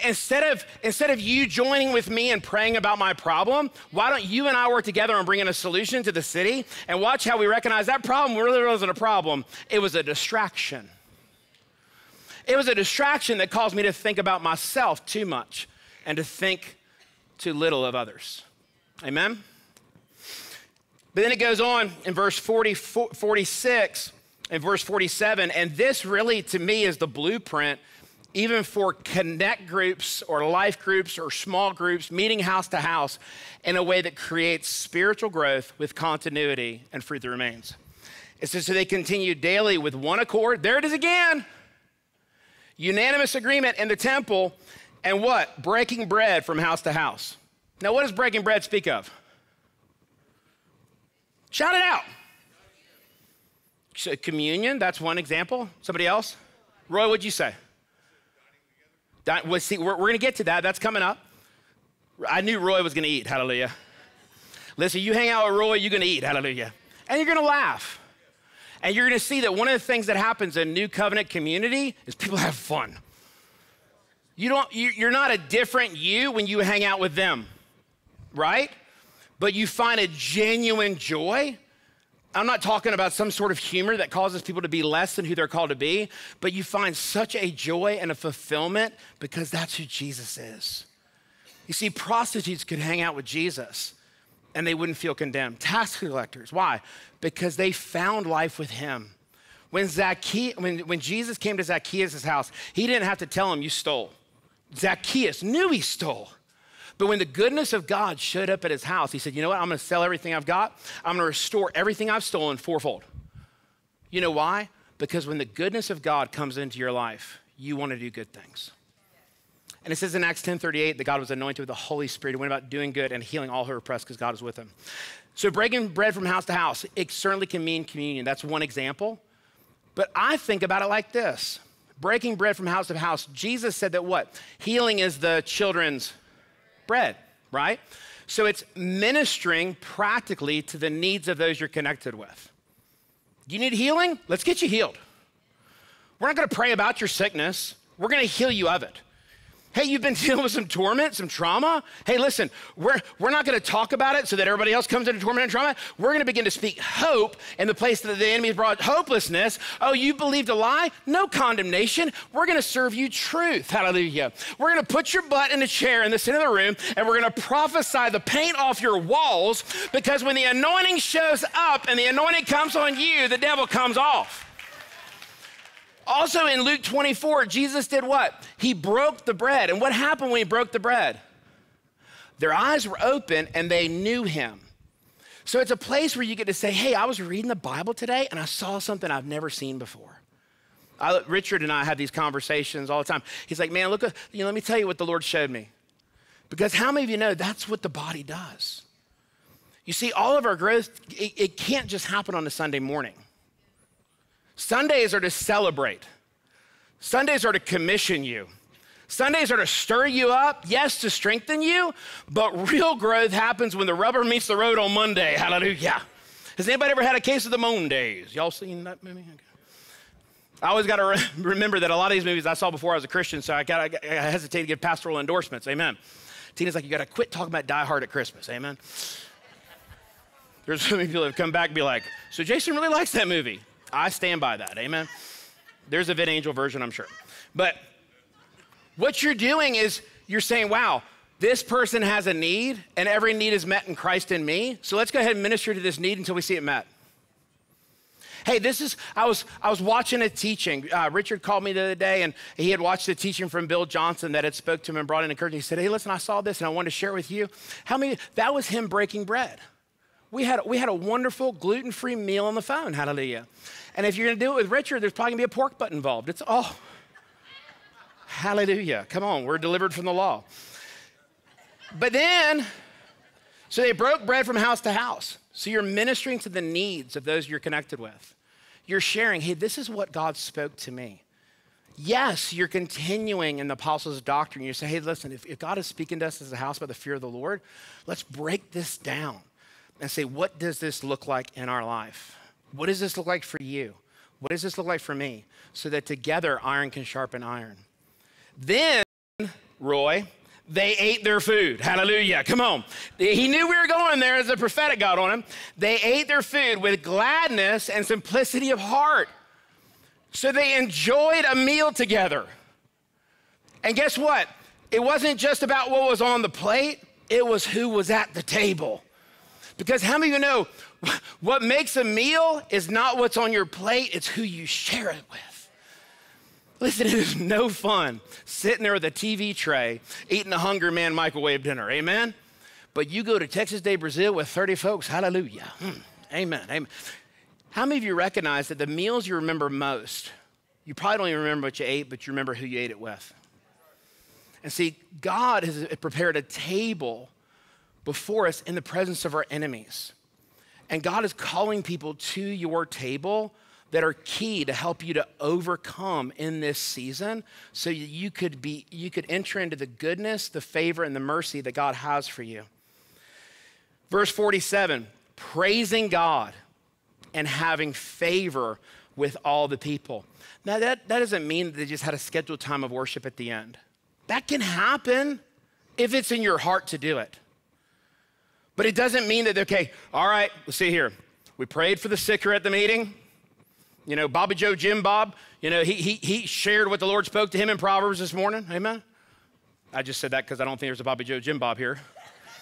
instead, of, instead of you joining with me and praying about my problem, why don't you and I work together on bringing a solution to the city and watch how we recognize that problem really wasn't a problem, it was a distraction. It was a distraction that caused me to think about myself too much and to think too little of others. Amen? But then it goes on in verse 40, 46 and verse 47, and this really to me is the blueprint even for connect groups or life groups or small groups, meeting house to house in a way that creates spiritual growth with continuity and fruit that remains. It says, so they continue daily with one accord. There it is again. Unanimous agreement in the temple, and what? Breaking bread from house to house. Now, what does breaking bread speak of? Shout it out. communion, that's one example. Somebody else? Roy, what'd you say? That, see, we're, we're going to get to that. That's coming up. I knew Roy was going to eat. Hallelujah. Listen, you hang out with Roy, you're going to eat. Hallelujah. And you're going to laugh. And you're going to see that one of the things that happens in New Covenant community is people have fun. You don't, you're not a different you when you hang out with them, right? But you find a genuine joy I'm not talking about some sort of humor that causes people to be less than who they're called to be, but you find such a joy and a fulfillment because that's who Jesus is. You see, prostitutes could hang out with Jesus and they wouldn't feel condemned. Tax collectors, why? Because they found life with him. When, Zacchaeus, when, when Jesus came to Zacchaeus' house, he didn't have to tell him, You stole. Zacchaeus knew he stole. But when the goodness of God showed up at his house, he said, You know what? I'm going to sell everything I've got. I'm going to restore everything I've stolen fourfold. You know why? Because when the goodness of God comes into your life, you want to do good things. And it says in Acts 10:38 that God was anointed with the Holy Spirit and went about doing good and healing all who were oppressed because God was with him. So breaking bread from house to house, it certainly can mean communion. That's one example. But I think about it like this. Breaking bread from house to house, Jesus said that what? Healing is the children's bread, right? So it's ministering practically to the needs of those you're connected with. You need healing? Let's get you healed. We're not going to pray about your sickness. We're going to heal you of it. Hey, you've been dealing with some torment, some trauma. Hey, listen, we're, we're not going to talk about it so that everybody else comes into torment and trauma. We're going to begin to speak hope in the place that the enemy has brought hopelessness. Oh, you believed a lie? No condemnation. We're going to serve you truth. Hallelujah. We're going to put your butt in a chair in the center of the room and we're going to prophesy the paint off your walls because when the anointing shows up and the anointing comes on you, the devil comes off. Also in Luke 24, Jesus did what? He broke the bread. And what happened when he broke the bread? Their eyes were open and they knew him. So it's a place where you get to say, hey, I was reading the Bible today and I saw something I've never seen before. I, Richard and I have these conversations all the time. He's like, man, look, uh, you know, let me tell you what the Lord showed me. Because how many of you know that's what the body does? You see, all of our growth, it, it can't just happen on a Sunday morning. Sundays are to celebrate. Sundays are to commission you. Sundays are to stir you up, yes, to strengthen you, but real growth happens when the rubber meets the road on Monday. Hallelujah. Has anybody ever had a case of the Mondays? Y'all seen that movie? Okay. I always got to re- remember that a lot of these movies I saw before I was a Christian, so I, got I hesitate to give pastoral endorsements. Amen. Tina's like, you got to quit talking about Die Hard at Christmas. Amen. There's so many people that have come back and be like, so Jason really likes that movie. I stand by that. Amen. There's a VidAngel version, I'm sure. But what you're doing is you're saying, wow, this person has a need, and every need is met in Christ in me. So let's go ahead and minister to this need until we see it met. Hey, this is, I was, I was watching a teaching. Uh, Richard called me the other day and he had watched a teaching from Bill Johnson that had spoke to him and brought in a encouragement. He said, hey, listen, I saw this and I wanted to share it with you. How many, that was him breaking bread. We had, we had a wonderful gluten-free meal on the phone, hallelujah. And if you're going to do it with Richard, there's probably going to be a pork butt involved. It's, oh, hallelujah. Come on, we're delivered from the law. But then, so they broke bread from house to house. So you're ministering to the needs of those you're connected with. You're sharing, hey, this is what God spoke to me. Yes, you're continuing in the apostles' doctrine. You say, hey, listen, if, if God is speaking to us as a house by the fear of the Lord, let's break this down and say, what does this look like in our life? What does this look like for you? What does this look like for me? So that together iron can sharpen iron. Then, Roy, they ate their food. Hallelujah. Come on. He knew we were going there as a prophetic got on him. They ate their food with gladness and simplicity of heart. So they enjoyed a meal together. And guess what? It wasn't just about what was on the plate, it was who was at the table. Because how many of you know what makes a meal is not what's on your plate, it's who you share it with. Listen, it is no fun sitting there with a TV tray eating a Hungry-Man microwave dinner. Amen? But you go to Texas de Brazil with 30 folks, hallelujah. Mm, amen. Amen. How many of you recognize that the meals you remember most, you probably don't even remember what you ate, but you remember who you ate it with? And see, God has prepared a table before us in the presence of our enemies. And God is calling people to your table that are key to help you to overcome in this season so you could be you could enter into the goodness, the favor and the mercy that God has for you. Verse 47, praising God and having favor with all the people. Now that, that doesn't mean that they just had a scheduled time of worship at the end. That can happen if it's in your heart to do it. But it doesn't mean that, okay, all right, let's see here. We prayed for the sicker at the meeting. You know, Bobby Joe Jim Bob, you know, he, he, he shared what the Lord spoke to him in Proverbs this morning. Amen. I just said that because I don't think there's a Bobby Joe Jim Bob here.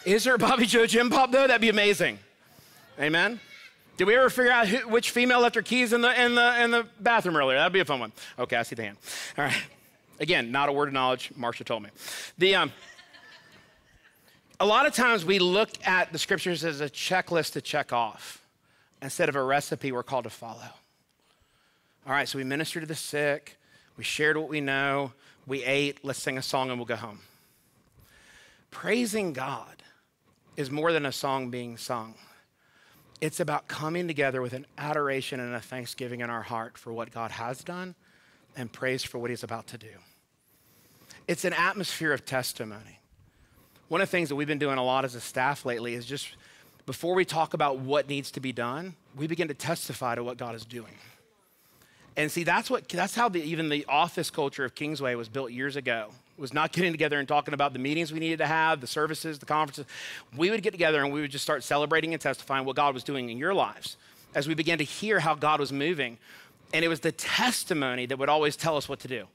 Is there a Bobby Joe Jim Bob though? That'd be amazing. Amen. Did we ever figure out who, which female left her keys in the, in, the, in the bathroom earlier? That'd be a fun one. Okay, I see the hand. All right. Again, not a word of knowledge. Marsha told me. The, um, a lot of times we look at the scriptures as a checklist to check off instead of a recipe we're called to follow. All right, so we minister to the sick, we shared what we know, we ate, let's sing a song and we'll go home. Praising God is more than a song being sung. It's about coming together with an adoration and a thanksgiving in our heart for what God has done and praise for what He's about to do. It's an atmosphere of testimony. One of the things that we've been doing a lot as a staff lately is just before we talk about what needs to be done, we begin to testify to what God is doing. And see, that's what that's how the, even the office culture of Kingsway was built years ago. Was not getting together and talking about the meetings we needed to have, the services, the conferences. We would get together and we would just start celebrating and testifying what God was doing in your lives as we began to hear how God was moving. And it was the testimony that would always tell us what to do.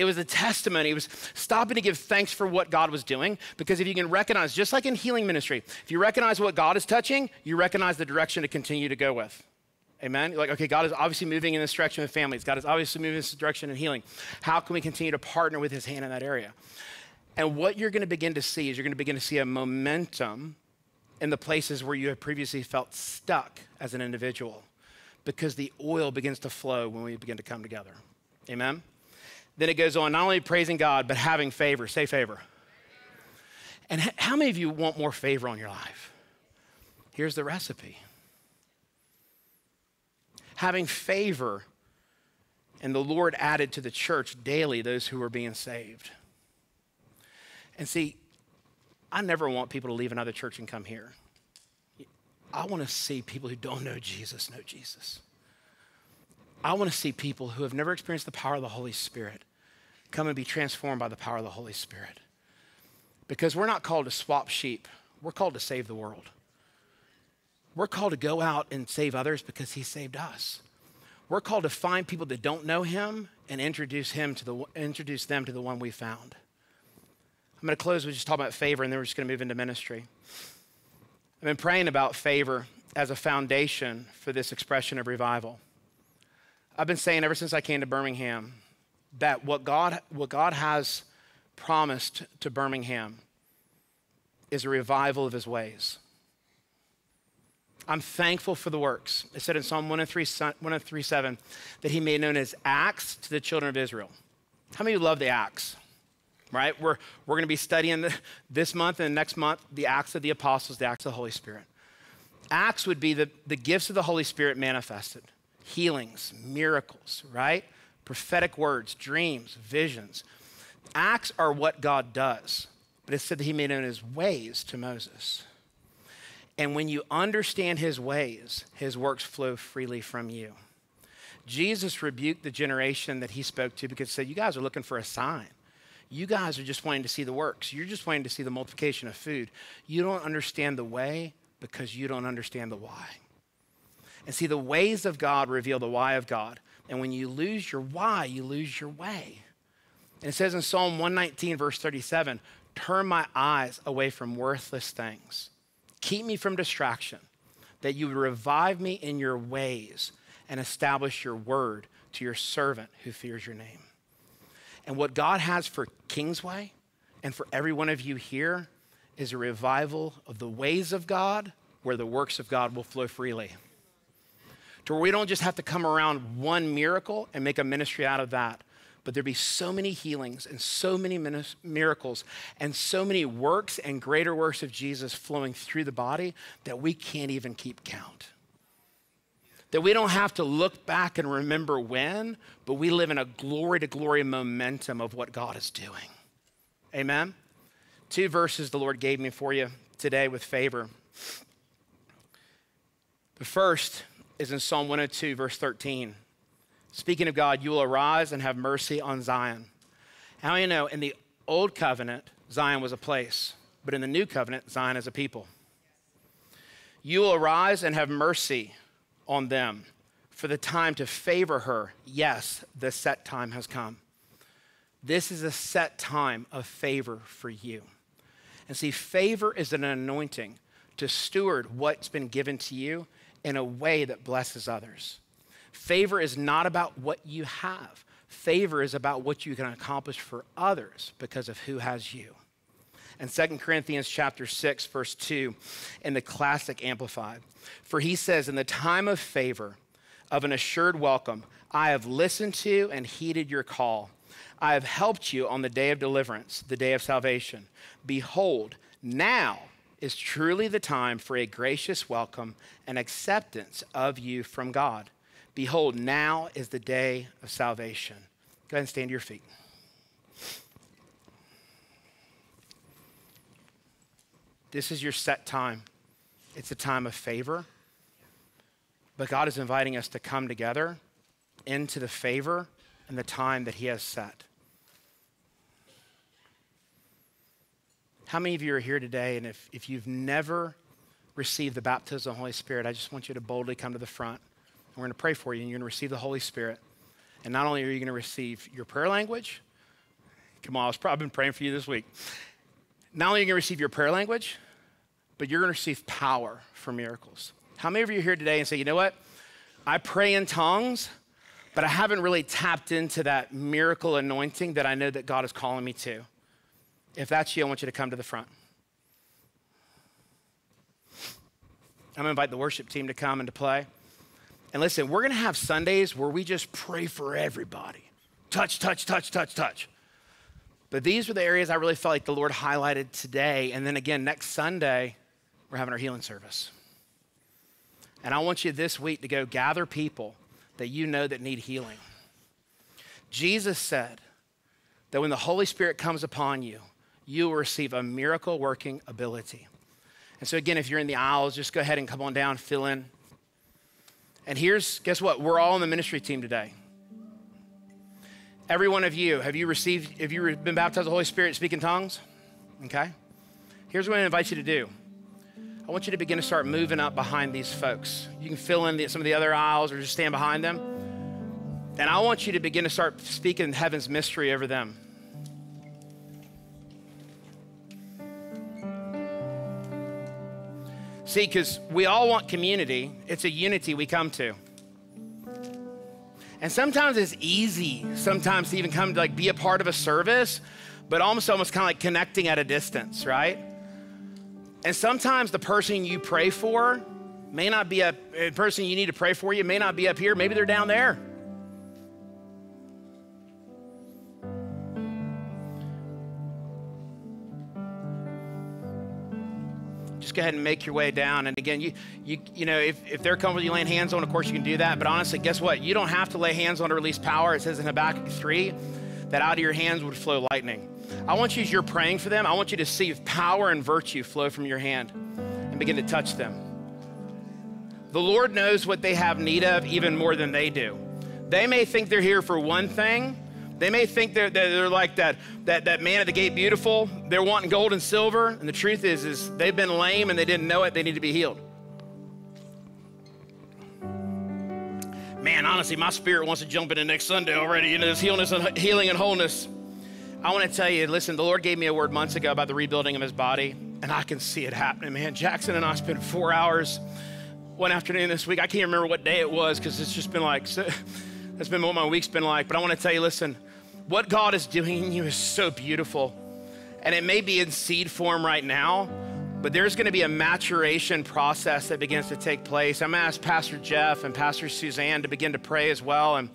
It was a testimony. It was stopping to give thanks for what God was doing. Because if you can recognize, just like in healing ministry, if you recognize what God is touching, you recognize the direction to continue to go with. Amen? You're like, okay, God is obviously moving in this direction with families. God is obviously moving in this direction in healing. How can we continue to partner with his hand in that area? And what you're going to begin to see is you're going to begin to see a momentum in the places where you have previously felt stuck as an individual because the oil begins to flow when we begin to come together. Amen? Then it goes on, not only praising God, but having favor. Say favor. And how many of you want more favor on your life? Here's the recipe having favor, and the Lord added to the church daily those who were being saved. And see, I never want people to leave another church and come here. I want to see people who don't know Jesus know Jesus. I want to see people who have never experienced the power of the Holy Spirit come and be transformed by the power of the Holy Spirit. Because we're not called to swap sheep, we're called to save the world. We're called to go out and save others because he saved us. We're called to find people that don't know him and introduce him to the introduce them to the one we found. I'm going to close with just talking about favor and then we're just going to move into ministry. I've been praying about favor as a foundation for this expression of revival. I've been saying ever since I came to Birmingham that what God, what God has promised to Birmingham is a revival of his ways. I'm thankful for the works. It said in Psalm 103, 7 that he made known as acts to the children of Israel. How many of you love the acts? Right? We're, we're going to be studying the, this month and next month the acts of the apostles, the acts of the Holy Spirit. Acts would be the, the gifts of the Holy Spirit manifested healings, miracles, right? Prophetic words, dreams, visions. Acts are what God does. But it said that he made known his ways to Moses. And when you understand his ways, his works flow freely from you. Jesus rebuked the generation that he spoke to because he said, You guys are looking for a sign. You guys are just wanting to see the works. You're just wanting to see the multiplication of food. You don't understand the way because you don't understand the why. And see, the ways of God reveal the why of God. And when you lose your why, you lose your way. And it says in Psalm 119, verse 37 Turn my eyes away from worthless things Keep me from distraction, that you would revive me in your ways and establish your word to your servant who fears your name. And what God has for Kingsway and for every one of you here is a revival of the ways of God where the works of God will flow freely. To where we don't just have to come around one miracle and make a ministry out of that, but there'd be so many healings and so many miracles and so many works and greater works of Jesus flowing through the body that we can't even keep count. That we don't have to look back and remember when, but we live in a glory to glory momentum of what God is doing. Amen? Two verses the Lord gave me for you today with favor. The first is in Psalm 102, verse 13. Speaking of God, you will arise and have mercy on Zion. How you know? In the old covenant, Zion was a place, but in the new covenant, Zion is a people. You will arise and have mercy on them for the time to favor her. Yes, the set time has come. This is a set time of favor for you. And see, favor is an anointing to steward what's been given to you in a way that blesses others. Favor is not about what you have. Favor is about what you can accomplish for others because of who has you. And 2 Corinthians chapter 6 verse 2 in the classic amplified. For he says in the time of favor of an assured welcome I have listened to and heeded your call. I have helped you on the day of deliverance, the day of salvation. Behold, now is truly the time for a gracious welcome and acceptance of you from God. Behold, now is the day of salvation. Go ahead and stand to your feet. This is your set time. It's a time of favor. But God is inviting us to come together into the favor and the time that He has set. How many of you are here today? And if, if you've never received the baptism of the Holy Spirit, I just want you to boldly come to the front. We're going to pray for you, and you're going to receive the Holy Spirit. And not only are you going to receive your prayer language, come on, I've probably been praying for you this week. Not only are you going to receive your prayer language, but you're going to receive power for miracles. How many of you are here today and say, you know what? I pray in tongues, but I haven't really tapped into that miracle anointing that I know that God is calling me to. If that's you, I want you to come to the front. I'm going to invite the worship team to come and to play. And listen, we're going to have Sundays where we just pray for everybody touch, touch, touch, touch, touch. But these were the areas I really felt like the Lord highlighted today. And then again, next Sunday, we're having our healing service. And I want you this week to go gather people that you know that need healing. Jesus said that when the Holy Spirit comes upon you, you will receive a miracle working ability. And so, again, if you're in the aisles, just go ahead and come on down, fill in. And here's, guess what? We're all on the ministry team today. Every one of you, have you received, have you been baptized the Holy Spirit, speak in tongues? Okay. Here's what I invite you to do. I want you to begin to start moving up behind these folks. You can fill in the, some of the other aisles or just stand behind them. And I want you to begin to start speaking heaven's mystery over them. See, because we all want community, it's a unity we come to. And sometimes it's easy, sometimes to even come to like be a part of a service, but almost almost kind of like connecting at a distance, right? And sometimes the person you pray for may not be a, a eh, person you need to pray for you may not be up here, maybe they're down there. Go ahead and make your way down. And again, you, you, you know, if, if they're comfortable you laying hands on, of course you can do that. But honestly, guess what? You don't have to lay hands on to release power. It says in Habakkuk 3 that out of your hands would flow lightning. I want you, as you're praying for them, I want you to see power and virtue flow from your hand and begin to touch them. The Lord knows what they have need of even more than they do. They may think they're here for one thing, they may think they're, they're like that, that, that man at the gate beautiful. They're wanting gold and silver. And the truth is, is they've been lame and they didn't know it. They need to be healed. Man, honestly, my spirit wants to jump into next Sunday already. You know, this healing and, healing and wholeness. I want to tell you, listen, the Lord gave me a word months ago about the rebuilding of his body, and I can see it happening, man. Jackson and I spent four hours one afternoon this week. I can't remember what day it was because it's just been like, that's been what my week's been like. But I want to tell you, listen, what God is doing in you is so beautiful. And it may be in seed form right now, but there's going to be a maturation process that begins to take place. I'm going to ask Pastor Jeff and Pastor Suzanne to begin to pray as well. And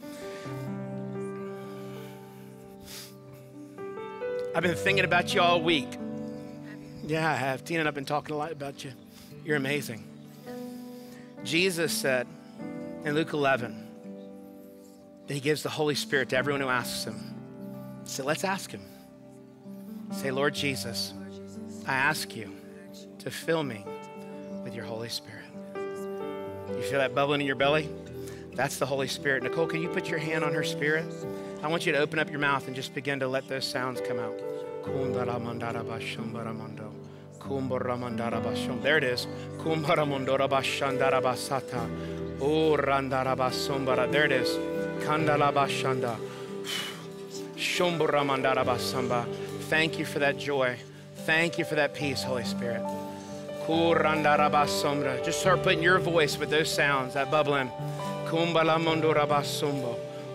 I've been thinking about you all week. Yeah, I have. Tina and I've been talking a lot about you. You're amazing. Jesus said in Luke 11 that he gives the Holy Spirit to everyone who asks him. So let's ask Him. Say, Lord Jesus, I ask you to fill me with your Holy Spirit. You feel that bubbling in your belly? That's the Holy Spirit. Nicole, can you put your hand on her spirit? I want you to open up your mouth and just begin to let those sounds come out. There it is. There it is. Thank you for that joy. Thank you for that peace, Holy Spirit. Just start putting your voice with those sounds, that bubbling.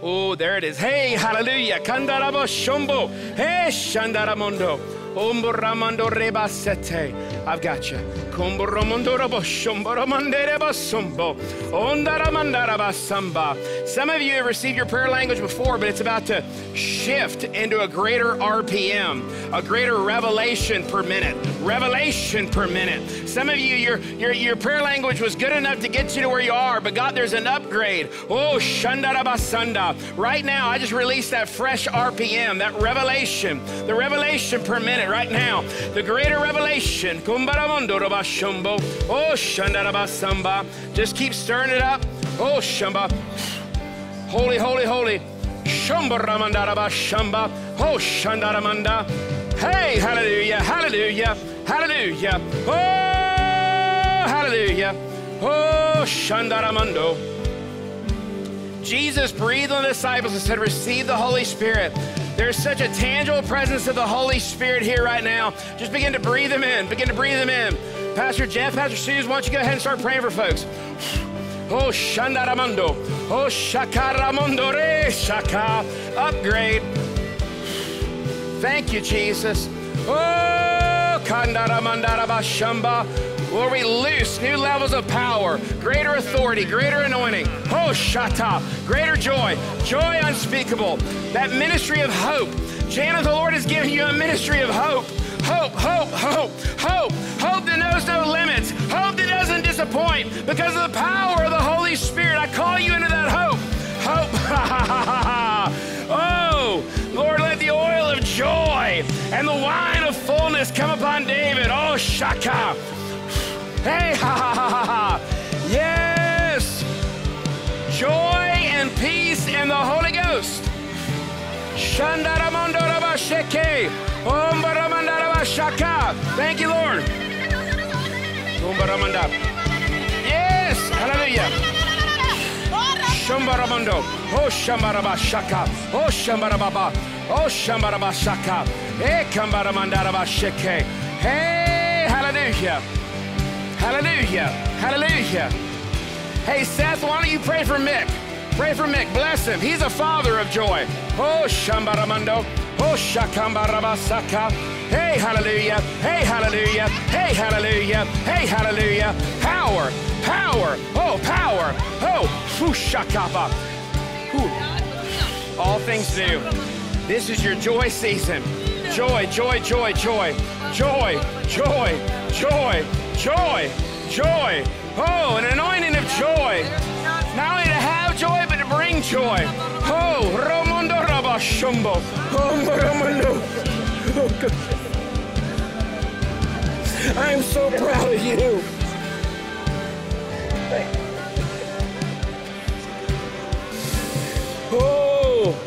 Oh, there it is. Hey, hallelujah. Kandarabo shombo. Hey, shandaramondo. Omboramando rebasete. I've got you. Kumboromondo rabo shomboromandere basumbo. Ondaramandara basamba. Some of you have received your prayer language before, but it's about to shift into a greater RPM, a greater revelation per minute. Revelation per minute. Some of you, your, your, your prayer language was good enough to get you to where you are, but God, there's an upgrade. Oh, shandarabasanda. Right now, I just released that fresh RPM, that revelation, the revelation per minute right now. The greater revelation. Oh, shandarabasamba. Just keep stirring it up. Oh, shamba. Holy, holy, holy. Shamba. Oh, shandaramanda. Hey, hallelujah, hallelujah, hallelujah. Oh, hallelujah. Oh, shandaramando. Jesus breathed on the disciples and said, Receive the Holy Spirit. There's such a tangible presence of the Holy Spirit here right now. Just begin to breathe them in. Begin to breathe them in. Pastor Jeff, Pastor Suze, why don't you go ahead and start praying for folks? Oh, Shandaramando. Oh, Shakaramondo re Shaka. Upgrade. Thank you, Jesus. Oh, Kandaramandarabashamba. Lord, we loose new levels of power, greater authority, greater anointing. Oh, Shata, greater joy, joy unspeakable. That ministry of hope. Janet, the Lord has given you a ministry of hope. Hope, hope, hope, hope, hope that knows no limits, hope that doesn't disappoint because of the power of the Holy Spirit. I call you into that hope. Hope. oh, Lord, let the oil of joy and the wine of fullness come upon David. Oh, Shaka. Hey, ha ha ha ha. Yes. Joy and peace in the Holy Ghost. Thank you, Lord. Yes. Hallelujah. Shambaramondo. Oh, Shambarabashaka. Oh, Shambarababa. Oh, Shambarabashaka. Eh, Kambaramandarabasheke. Hey, hallelujah. Hallelujah. Hallelujah. Hey, Seth, why don't you pray for Mick? Pray for Mick. Bless him. He's a father of joy. Oh, Shambaramando. Oh, Shakambarabasaka. Hey, hallelujah. Hey, hallelujah. Hey, hallelujah. Hey, hallelujah. Power. Power. Oh, power. Oh, Fushakapa. All things new. This is your joy season. Joy, joy, joy, joy. Joy, joy, joy, joy, joy. Oh, an anointing of joy. Not joy. Oh, Romondo Rabashumbo. Romondo. Oh, God. I'm so proud of you. Oh,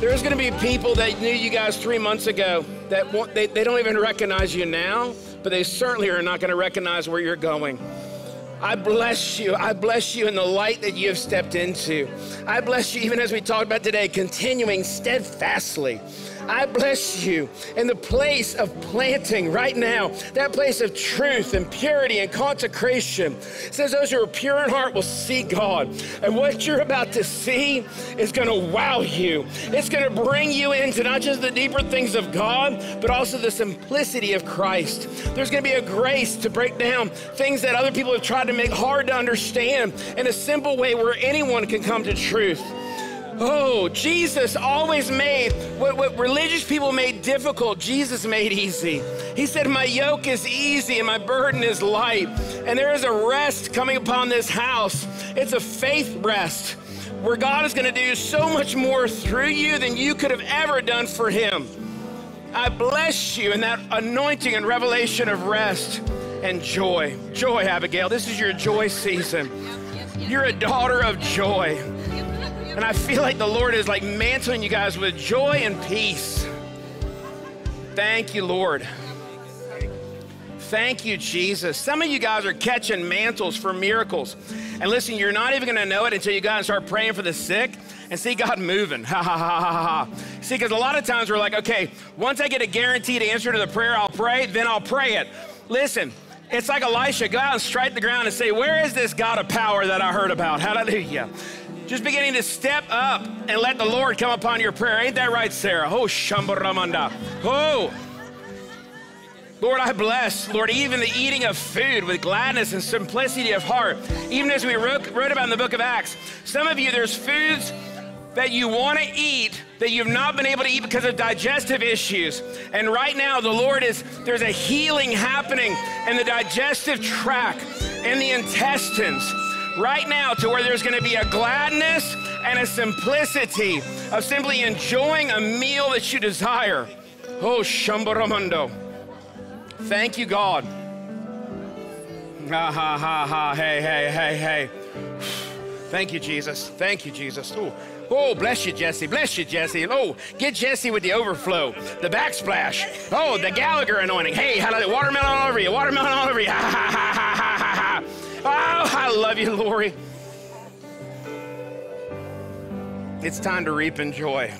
there's going to be people that knew you guys three months ago that they, they don't even recognize you now, but they certainly are not going to recognize where you're going. I bless you. I bless you in the light that you have stepped into. I bless you, even as we talked about today, continuing steadfastly. I bless you in the place of planting right now, that place of truth and purity and consecration. It says those who are pure in heart will see God. And what you're about to see is going to wow you. It's going to bring you into not just the deeper things of God, but also the simplicity of Christ. There's going to be a grace to break down things that other people have tried to make hard to understand in a simple way where anyone can come to truth. Oh, Jesus always made what, what, religious people made difficult, Jesus made easy. He said, My yoke is easy and my burden is light. And there is a rest coming upon this house. It's a faith rest where God is going to do so much more through you than you could have ever done for Him. I bless you in that anointing and revelation of rest and joy. Joy, Abigail. This is your joy season. You're a daughter of joy. And I feel like the Lord is like mantling you guys with joy and peace. Thank you, Lord. Thank you, Jesus. Some of you guys are catching mantles for miracles. And listen, you're not even going to know it until you guys start praying for the sick and see God moving. Ha ha ha ha ha. See, because a lot of times we're like, okay, once I get a guaranteed answer to the prayer, I'll pray, then I'll pray it. Listen, it's like Elisha, go out and strike the ground and say, Where is this God of power that I heard about? Hallelujah. Just beginning to step up and let the Lord come upon your prayer. Ain't that right, Sarah? Oh, Shambaramanda. Oh. Lord, I bless, Lord, even the eating of food with gladness and simplicity of heart. Even as we wrote, wrote about in the book of Acts, some of you, there's foods that you want to eat that you've not been able to eat because of digestive issues. And right now, the Lord is, there's a healing happening in the digestive tract, in the intestines, right now, to where there's going to be a gladness and a simplicity of simply enjoying a meal that you desire. Oh, Shambaramando. Thank you, God. Ha ha ha ha, hey, hey, hey, hey. Thank you, Jesus. Thank you, Jesus. Ooh. Oh, bless you, Jesse. Bless you, Jesse. Oh, get Jesse with the overflow, the backsplash. Oh, the Gallagher anointing. Hey, how watermelon all over you. Watermelon all over you. Ha, ha, ha, ha. Oh, I love you, Lori. It's time to reap in joy.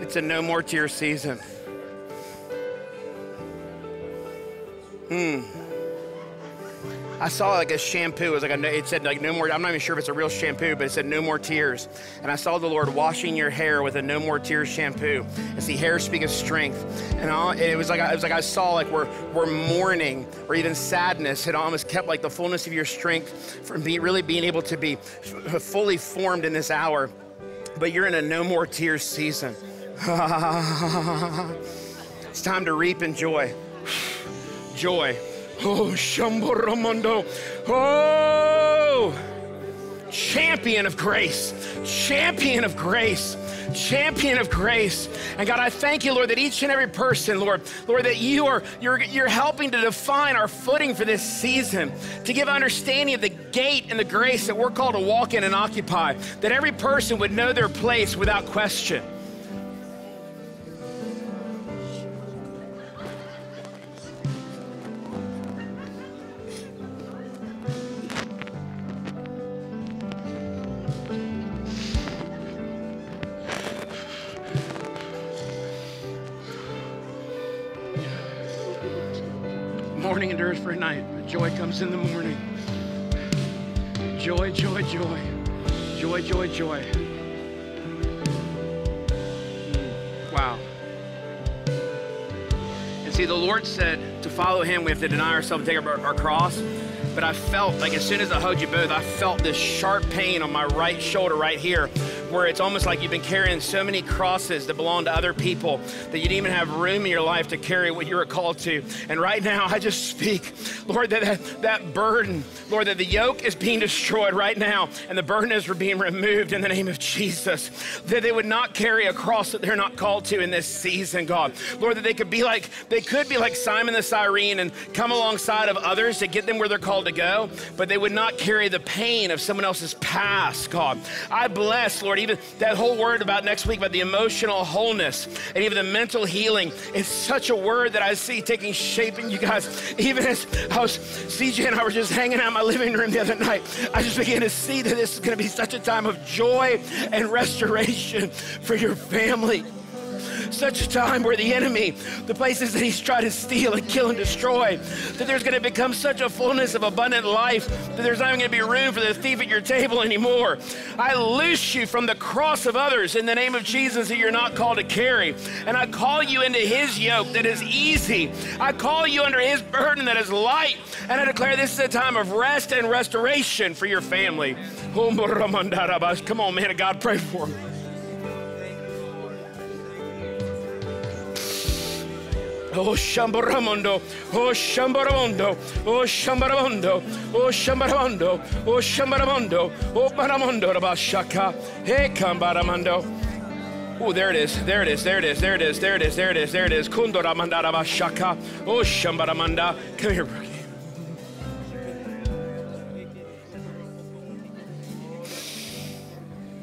It's a no more tear season. Hmm. I saw like a shampoo. It was like a, it said like no more. I'm not even sure if it's a real shampoo, but it said no more tears. And I saw the Lord washing your hair with a no more tears shampoo. And see, hair speak of strength. And I, it was like it was like I saw like where where mourning or even sadness had almost kept like the fullness of your strength from being really being able to be fully formed in this hour. But you're in a no more tears season. it's time to reap in joy. Joy. Oh, Shamboramondo. Oh, champion of grace, champion of grace, champion of grace. And God, I thank you, Lord, that each and every person, Lord, Lord, that you are you're, you're helping to define our footing for this season, to give understanding of the gate and the grace that we're called to walk in and occupy, that every person would know their place without question. Comes in the morning. Joy, joy, joy. Joy, joy, joy. Hmm. Wow. And see, the Lord said to follow Him, we have to deny ourselves, and take our, our cross. But I felt like as soon as I hugged you both, I felt this sharp pain on my right shoulder right here where it's almost like you've been carrying so many crosses that belong to other people that you didn't even have room in your life to carry what you were called to. And right now, I just speak, Lord, that, that, that burden, Lord, that the yoke is being destroyed right now and the burden is being removed in the name of Jesus. That they would not carry a cross that they're not called to in this season, God. Lord, that they could be like, they could be like Simon the Cyrene and come alongside of others to get them where they're called to go, but they would not carry the pain of someone else's past, God. I bless, Lord, even that whole word about next week about the emotional wholeness and even the mental healing is such a word that I see taking shape in you guys. Even as I was, CJ and I were just hanging out in my living room the other night, I just began to see that this is going to be such a time of joy and restoration for your family such a time where the enemy, the places that he's tried to steal and kill and destroy, that there's going to become such a fullness of abundant life that there's not even going to be room for the thief at your table anymore. I loose you from the cross of others in the name of Jesus that you're not called to carry. And I call you into his yoke that is easy. I call you under his burden that is light. And I declare this is a time of rest and restoration for your family. Come on, man of God, pray for me. Oh Shambaramondo, oh Shambaramondo, oh Shambaramondo, oh Shambaramondo, oh Shambaramondo, oh Baramondo Rabashaka, hey Kambaramando. Oh, there it is, there it is, there it is, there it is, there it is, there it is, there it is. Kundoramanda Rabashaka, oh Shambaramanda. Come here, Brookie.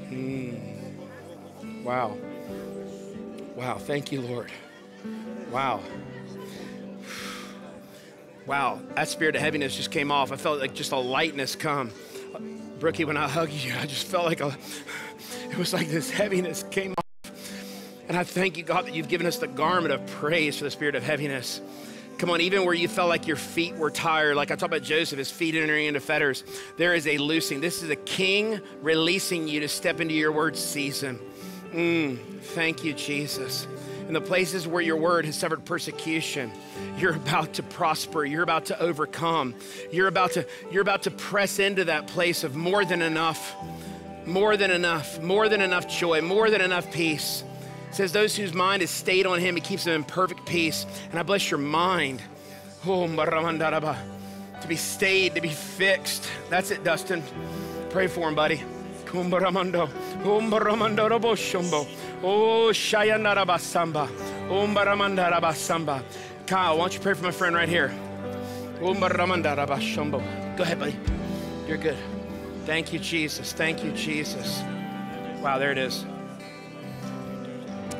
Mm. Wow. Wow, thank you, Lord. Wow. Wow, that spirit of heaviness just came off. I felt like just a lightness come. Brookie, when I hugged you, I just felt like a, it was like this heaviness came off. And I thank you, God, that you've given us the garment of praise for the spirit of heaviness. Come on, even where you felt like your feet were tired, like I talked about Joseph, his feet entering into fetters, there is a loosing. This is a king releasing you to step into your word season. Mm, thank you, Jesus. In the places where your word has suffered persecution, you're about to prosper. You're about to overcome. You're about to, you're about to press into that place of more than enough, more than enough, more than enough joy, more than enough peace. It says, Those whose mind is stayed on him, he keeps them in perfect peace. And I bless your mind. Oh, to be stayed, to be fixed. That's it, Dustin. Pray for him, buddy. Kumbaramando, Umbaramando Roboshumbo, Oh Shayanarabasamba, Umbaramandarabasamba. Kyle, why don't you pray for my friend right here? Umbaramandarabashumbo. Go ahead, buddy. You're good. Thank you, Jesus. Thank you, Jesus. Wow, there it is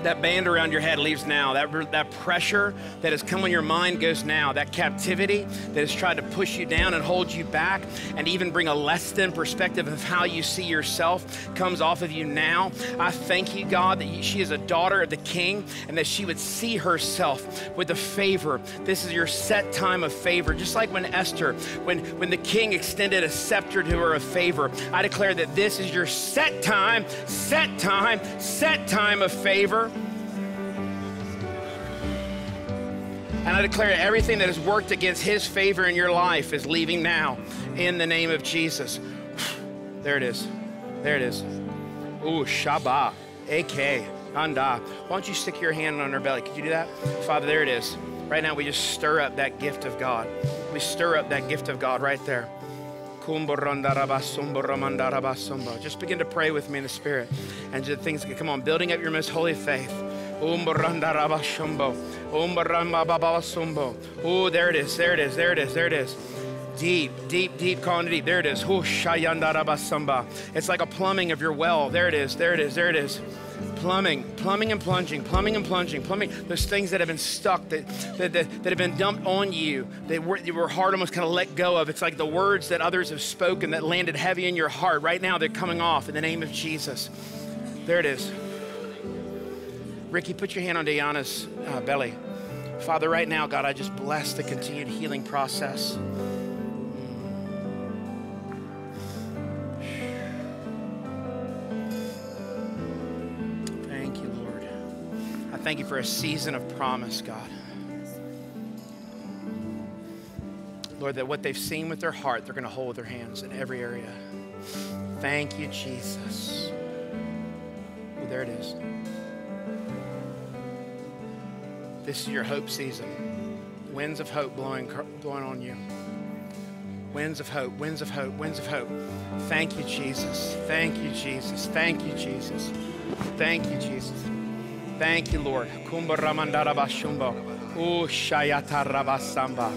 that band around your head leaves now. That, that pressure that has come on your mind goes now. That captivity that has tried to push you down and hold you back and even bring a less than perspective of how you see yourself comes off of you now. I thank you, God, that she is a daughter of the King and that she would see herself with the favor. This is your set time of favor. Just like when Esther, when, when the King extended a scepter to her of favor, I declare that this is your set time, set time, set time of favor. And I declare everything that has worked against his favor in your life is leaving now in the name of Jesus. There it is. There it is. Ooh, Shabbat. AK. Anda. Why don't you stick your hand on her belly? Could you do that? Father, there it is. Right now, we just stir up that gift of God. We stir up that gift of God right there. Just begin to pray with me in the Spirit. And things, come on, building up your most holy faith. Oh, there it is, there it is, there it is, there it is. Deep, deep, deep, calling deep. There it is. It's like a plumbing of your well. There it is, there it is, there it is. Plumbing, plumbing and plunging, plumbing and plunging, plumbing. Those things that have been stuck, that, that, that, that have been dumped on you, that were, you were hard almost kind of let go of. It's like the words that others have spoken that landed heavy in your heart. Right now, they're coming off in the name of Jesus. There it is. Ricky, put your hand on Diana's uh, belly. Father, right now, God, I just bless the continued healing process. Thank you, Lord. I thank you for a season of promise, God. Lord, that what they've seen with their heart, they're going to hold with their hands in every area. Thank you, Jesus. Oh, there it is. This is your hope season. Winds of hope blowing, blowing on you. Winds of hope, winds of hope, winds of hope. Thank you, Jesus. Thank you, Jesus. Thank you, Jesus. Thank you, Jesus. Thank you, Lord. Kumba ramandara bashumba. Oh, shayata rabasamba.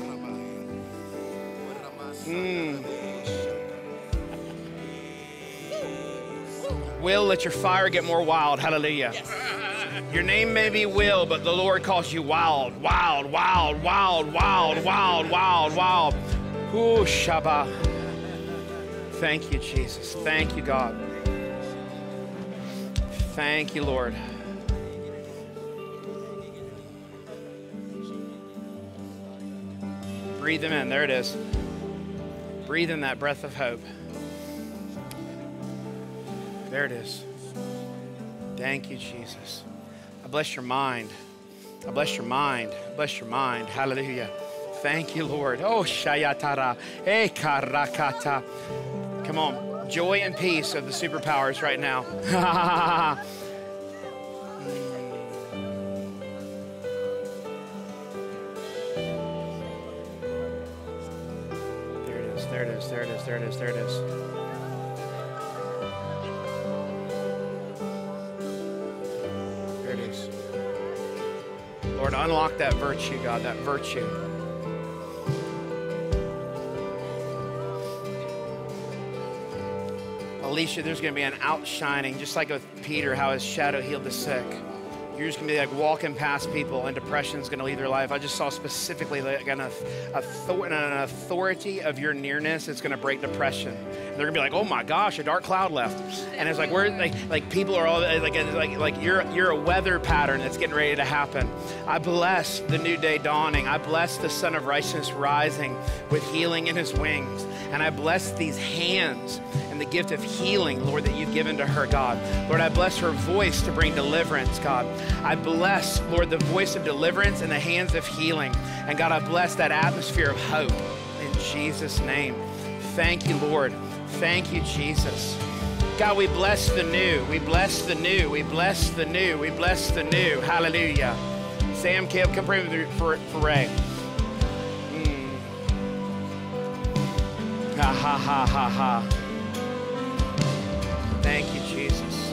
Mm. Will, let your fire get more wild. Hallelujah. Yes. Your name may be Will, but the Lord calls you wild, wild, wild, wild, wild, wild, wild, wild. Ooh, Shabbat. Thank you, Jesus. Thank you, God. Thank you, Lord. Breathe them in. There it is. Breathe in that breath of hope. There it is. Thank you, Jesus bless your mind. I bless your mind. I Bless your mind. Hallelujah. Thank you, Lord. Oh, Shayatara. Hey, Karakata. Come on. Joy and peace of the superpowers right now. there it is. There it is. There it is. There it is. There it is. Lord, unlock that virtue, God, that virtue. Alicia, there's going to be an outshining, just like with Peter, how his shadow healed the sick. You're just gonna be like walking past people, and depression's gonna leave their life. I just saw specifically like an, an authority of your nearness. It's gonna break depression. They're gonna be like, "Oh my gosh, a dark cloud left," and it's like where like like people are all like like like you're you're a weather pattern that's getting ready to happen. I bless the new day dawning. I bless the Son of Righteousness rising with healing in His wings, and I bless these hands and the gift of healing, Lord, that you've given to her, God. Lord, I bless her voice to bring deliverance, God. I bless, Lord, the voice of deliverance and the hands of healing. And God, I bless that atmosphere of hope in Jesus' name. Thank you, Lord. Thank you, Jesus. God, we bless the new. We bless the new. We bless the new. We bless the new. Hallelujah. Sam, Caleb, come pray with for, for Ray. Mm. Ha ha ha ha ha. Thank you, Jesus.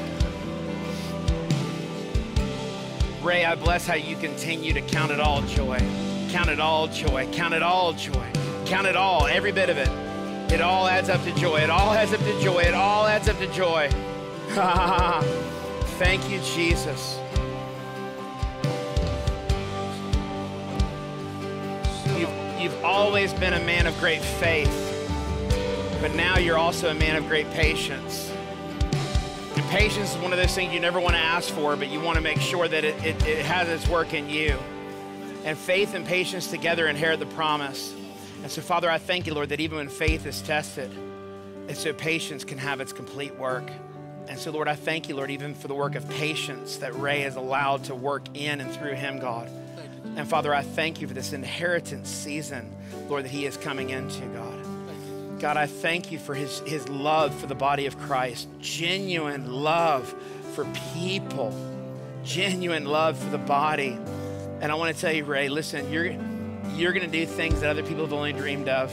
Ray, I bless how you continue to count it all joy. Count it all joy. Count it all joy. Count it all, every bit of it. It all adds up to joy. It all adds up to joy. It all adds up to joy. Thank you, Jesus. You've, always been a man of great faith, but now you're also a man of great patience. And patience is one of those things you never want to ask for, but you want to make sure that it, it, it has its work in you. And faith and patience together inherit the promise. And so, Father, I thank you, Lord, that even when faith is tested, it's so patience can have its complete work. And so, Lord, I thank you, Lord, even for the work of patience that Ray is allowed to work in and through him, God. And Father, I thank you for this inheritance season, Lord, that he is coming into, God. God, I thank you for his, his love for the body of Christ, genuine love for people, genuine love for the body. And I want to tell you, Ray, listen, you're, you're going to do things that other people have only dreamed of.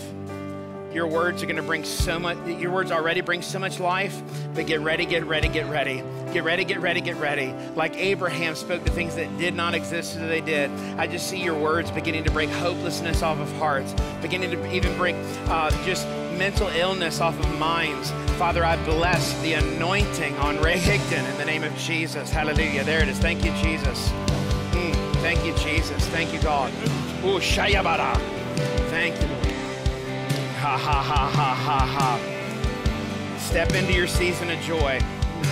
Your words are going to bring so much, your words already bring so much life, but get ready, get ready, get ready. Get ready, get ready, get ready. Like Abraham spoke to things that did not exist so they did. I just see your words beginning to break hopelessness off of hearts, beginning to even break uh, just mental illness off of minds. Father, I bless the anointing on Ray Higdon in the name of Jesus. Hallelujah. There it is. Thank you, Jesus. Mm, thank you, Jesus. Thank you, God. Thank you. Ha ha ha ha ha ha. Step into your season of joy.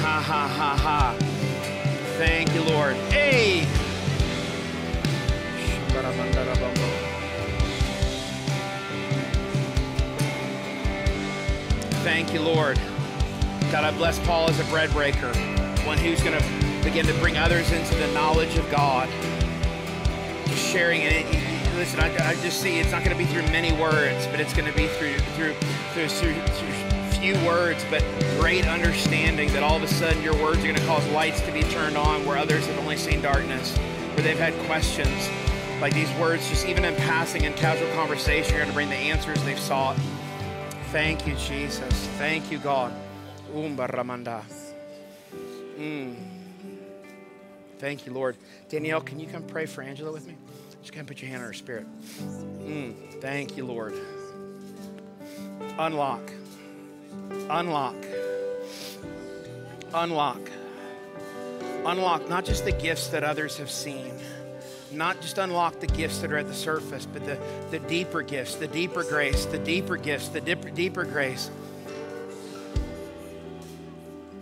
Ha ha ha ha. Thank you, Lord. Hey. Thank you, Lord. God, I bless Paul as a bread breaker, one who's going to begin to bring others into the knowledge of God. Just sharing it. Listen, I, I just see it's not going to be through many words, but it's going to be through through through, through, through few words, but great understanding that all of a sudden your words are going to cause lights to be turned on where others have only seen darkness, where they've had questions. Like these words, just even in passing in casual conversation, you're going to bring the answers they've sought. Thank you, Jesus. Thank you, God. Mm. Thank you, Lord. Danielle, can you come pray for Angela with me? Just come put your hand on her spirit. Mm. Thank you, Lord. Unlock. Unlock. Unlock. Unlock not just the gifts that others have seen, not just unlock the gifts that are at the surface, but the, the deeper gifts, the deeper grace, the deeper gifts, the deeper, deeper grace.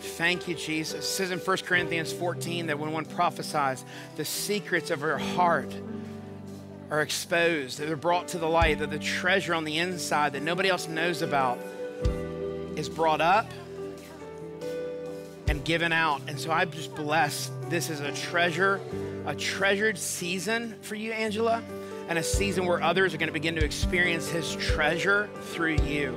Thank you, Jesus. It says in 1 Corinthians 14 that when one prophesies, the secrets of her heart are exposed, that they're brought to the light, that the treasure on the inside that nobody else knows about is brought up and given out. And so I just bless this is a treasure, a treasured season for you, Angela, and a season where others are going to begin to experience his treasure through you.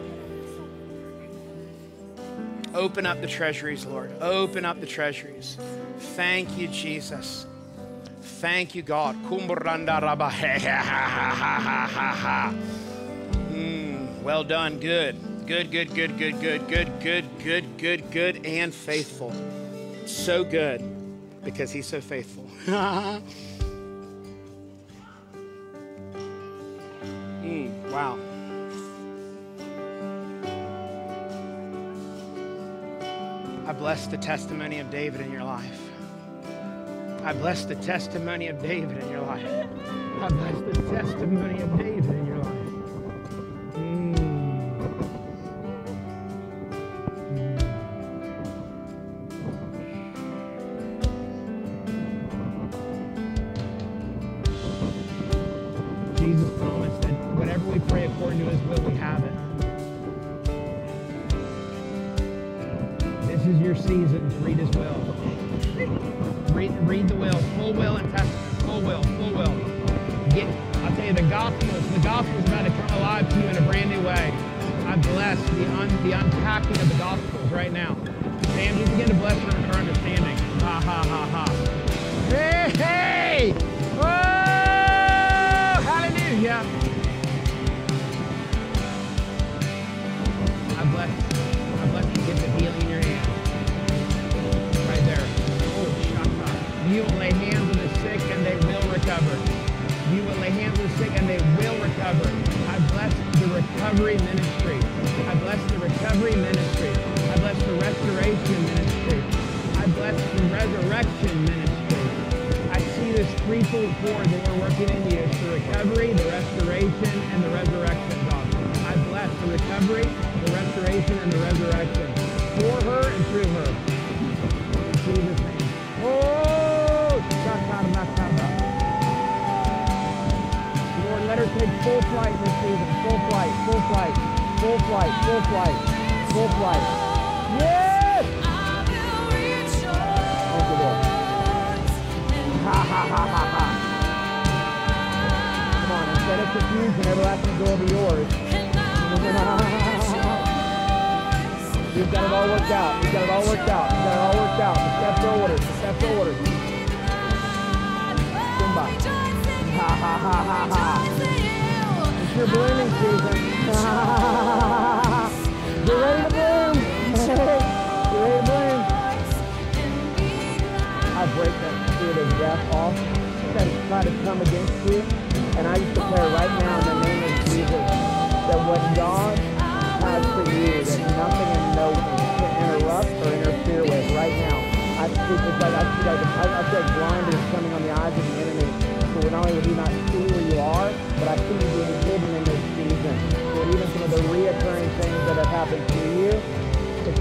Open up the treasuries, Lord. Open up the treasuries. Thank you, Jesus. Thank you, God. Mm, well done. Good. Good, good, good, good, good, good, good, good, good, good, and faithful. So good because he's so faithful. mm, wow. I bless the testimony of David in your life. I bless the testimony of David in your life. I bless the testimony of David in your life.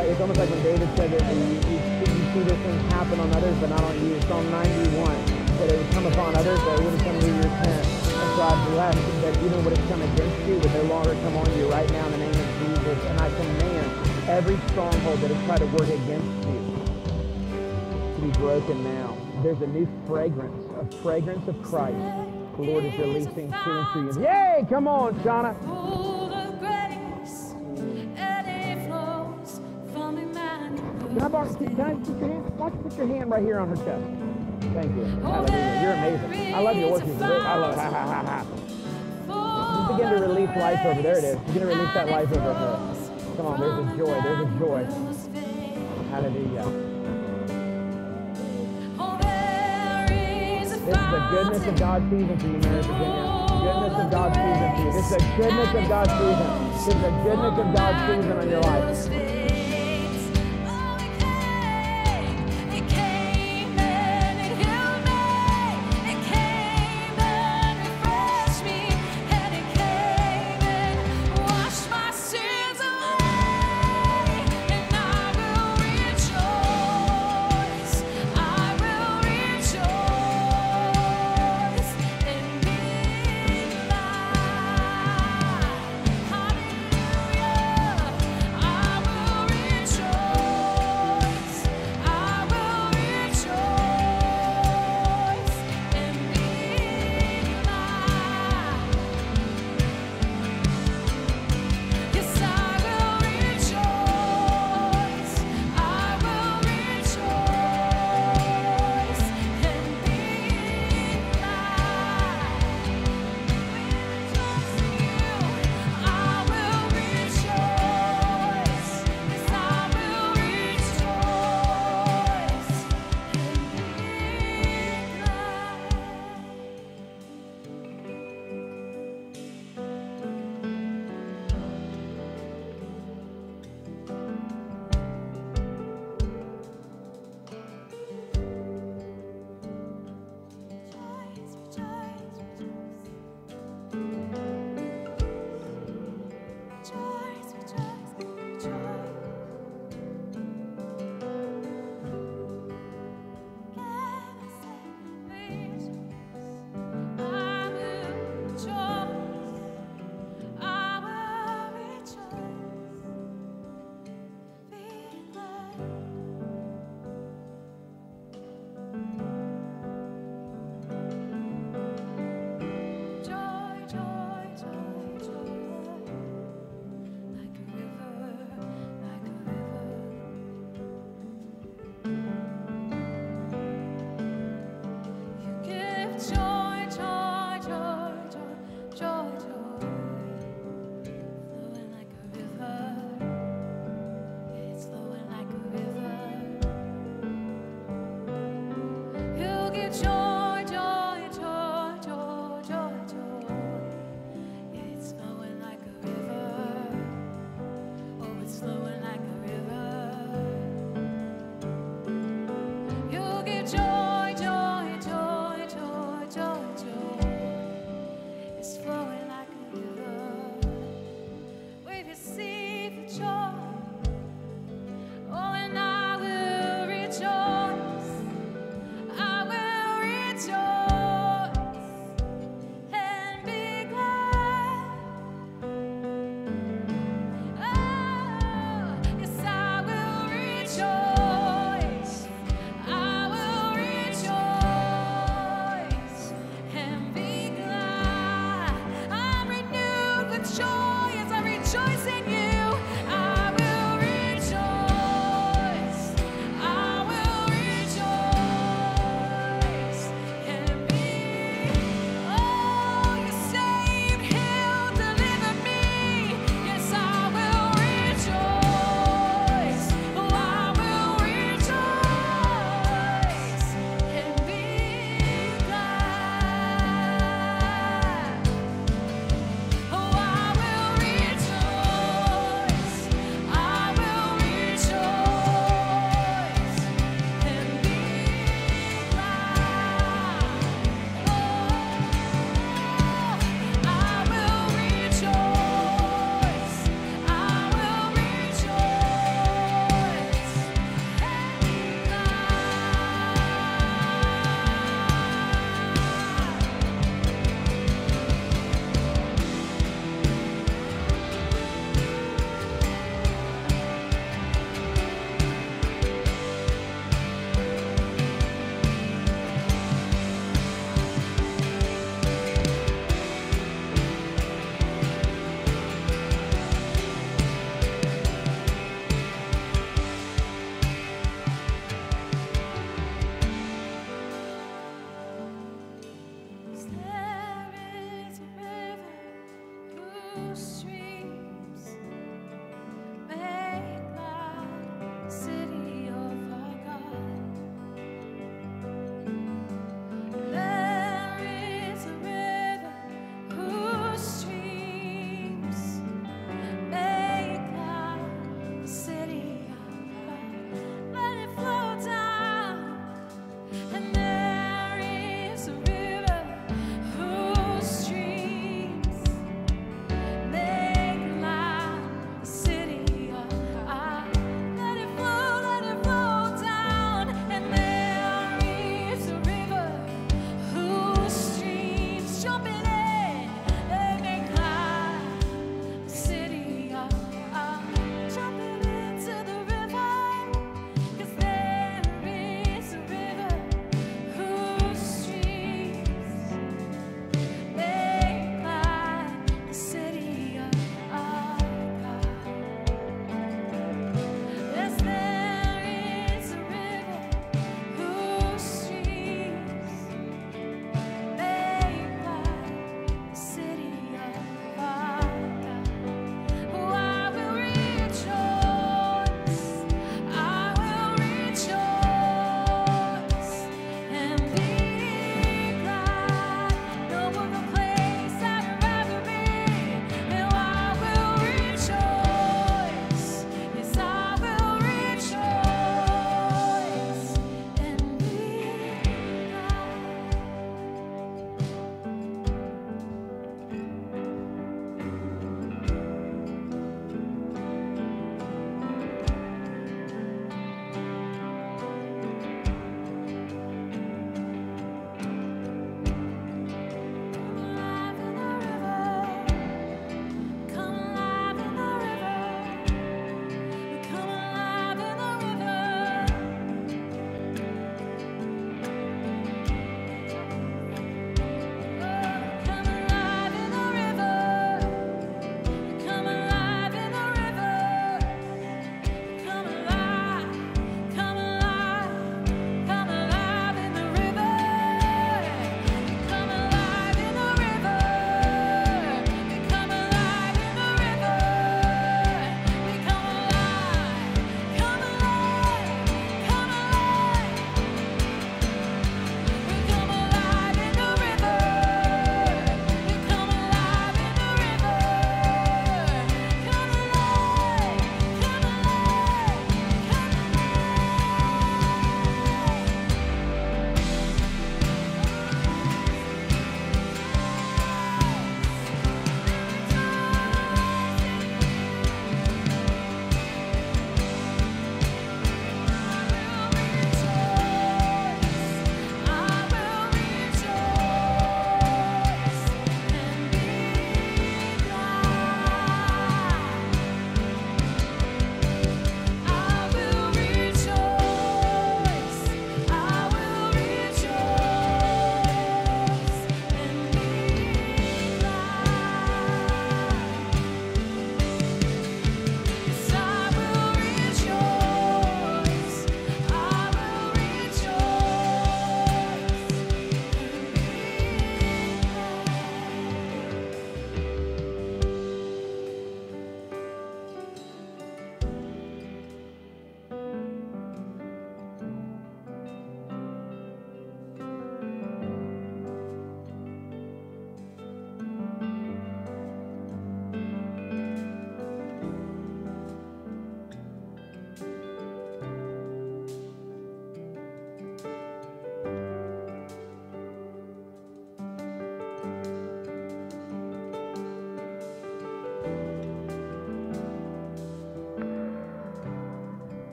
Like it's almost like when David said that you, you, you see this thing happen on others, but not on you. Psalm 91 that it would come upon others, but it wouldn't come to your tent. And so I bless that even what has come against you would no longer come on you right now in the name of Jesus. And I command every stronghold that has tried to work against you to be broken now. There's a new fragrance, a fragrance of Christ. The Lord is releasing to you. Yay! Come on, Shauna. Can I borrow, can I put your hand? Why you put your hand right here on her chest? Thank you. Hallelujah. You're amazing. I love your worship. I love ha ha ha ha. Just begin to release life over. There it is. Begin to release that life over her. Come on, there's a joy. There's a joy. Hallelujah. This is the goodness of God's season for you, Mary Virginia. Goodness of God's season for you. This is the goodness of God's season. This is the goodness of God's season on your life.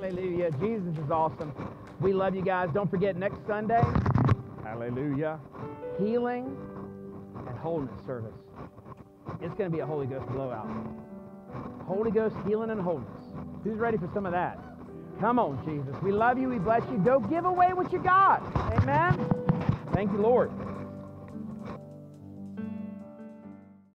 Hallelujah. Jesus is awesome. We love you guys. Don't forget next Sunday, hallelujah, healing and wholeness service. It's going to be a Holy Ghost blowout. Holy Ghost healing and wholeness. Who's ready for some of that? Come on, Jesus. We love you. We bless you. Go give away what you got. Amen. Thank you, Lord.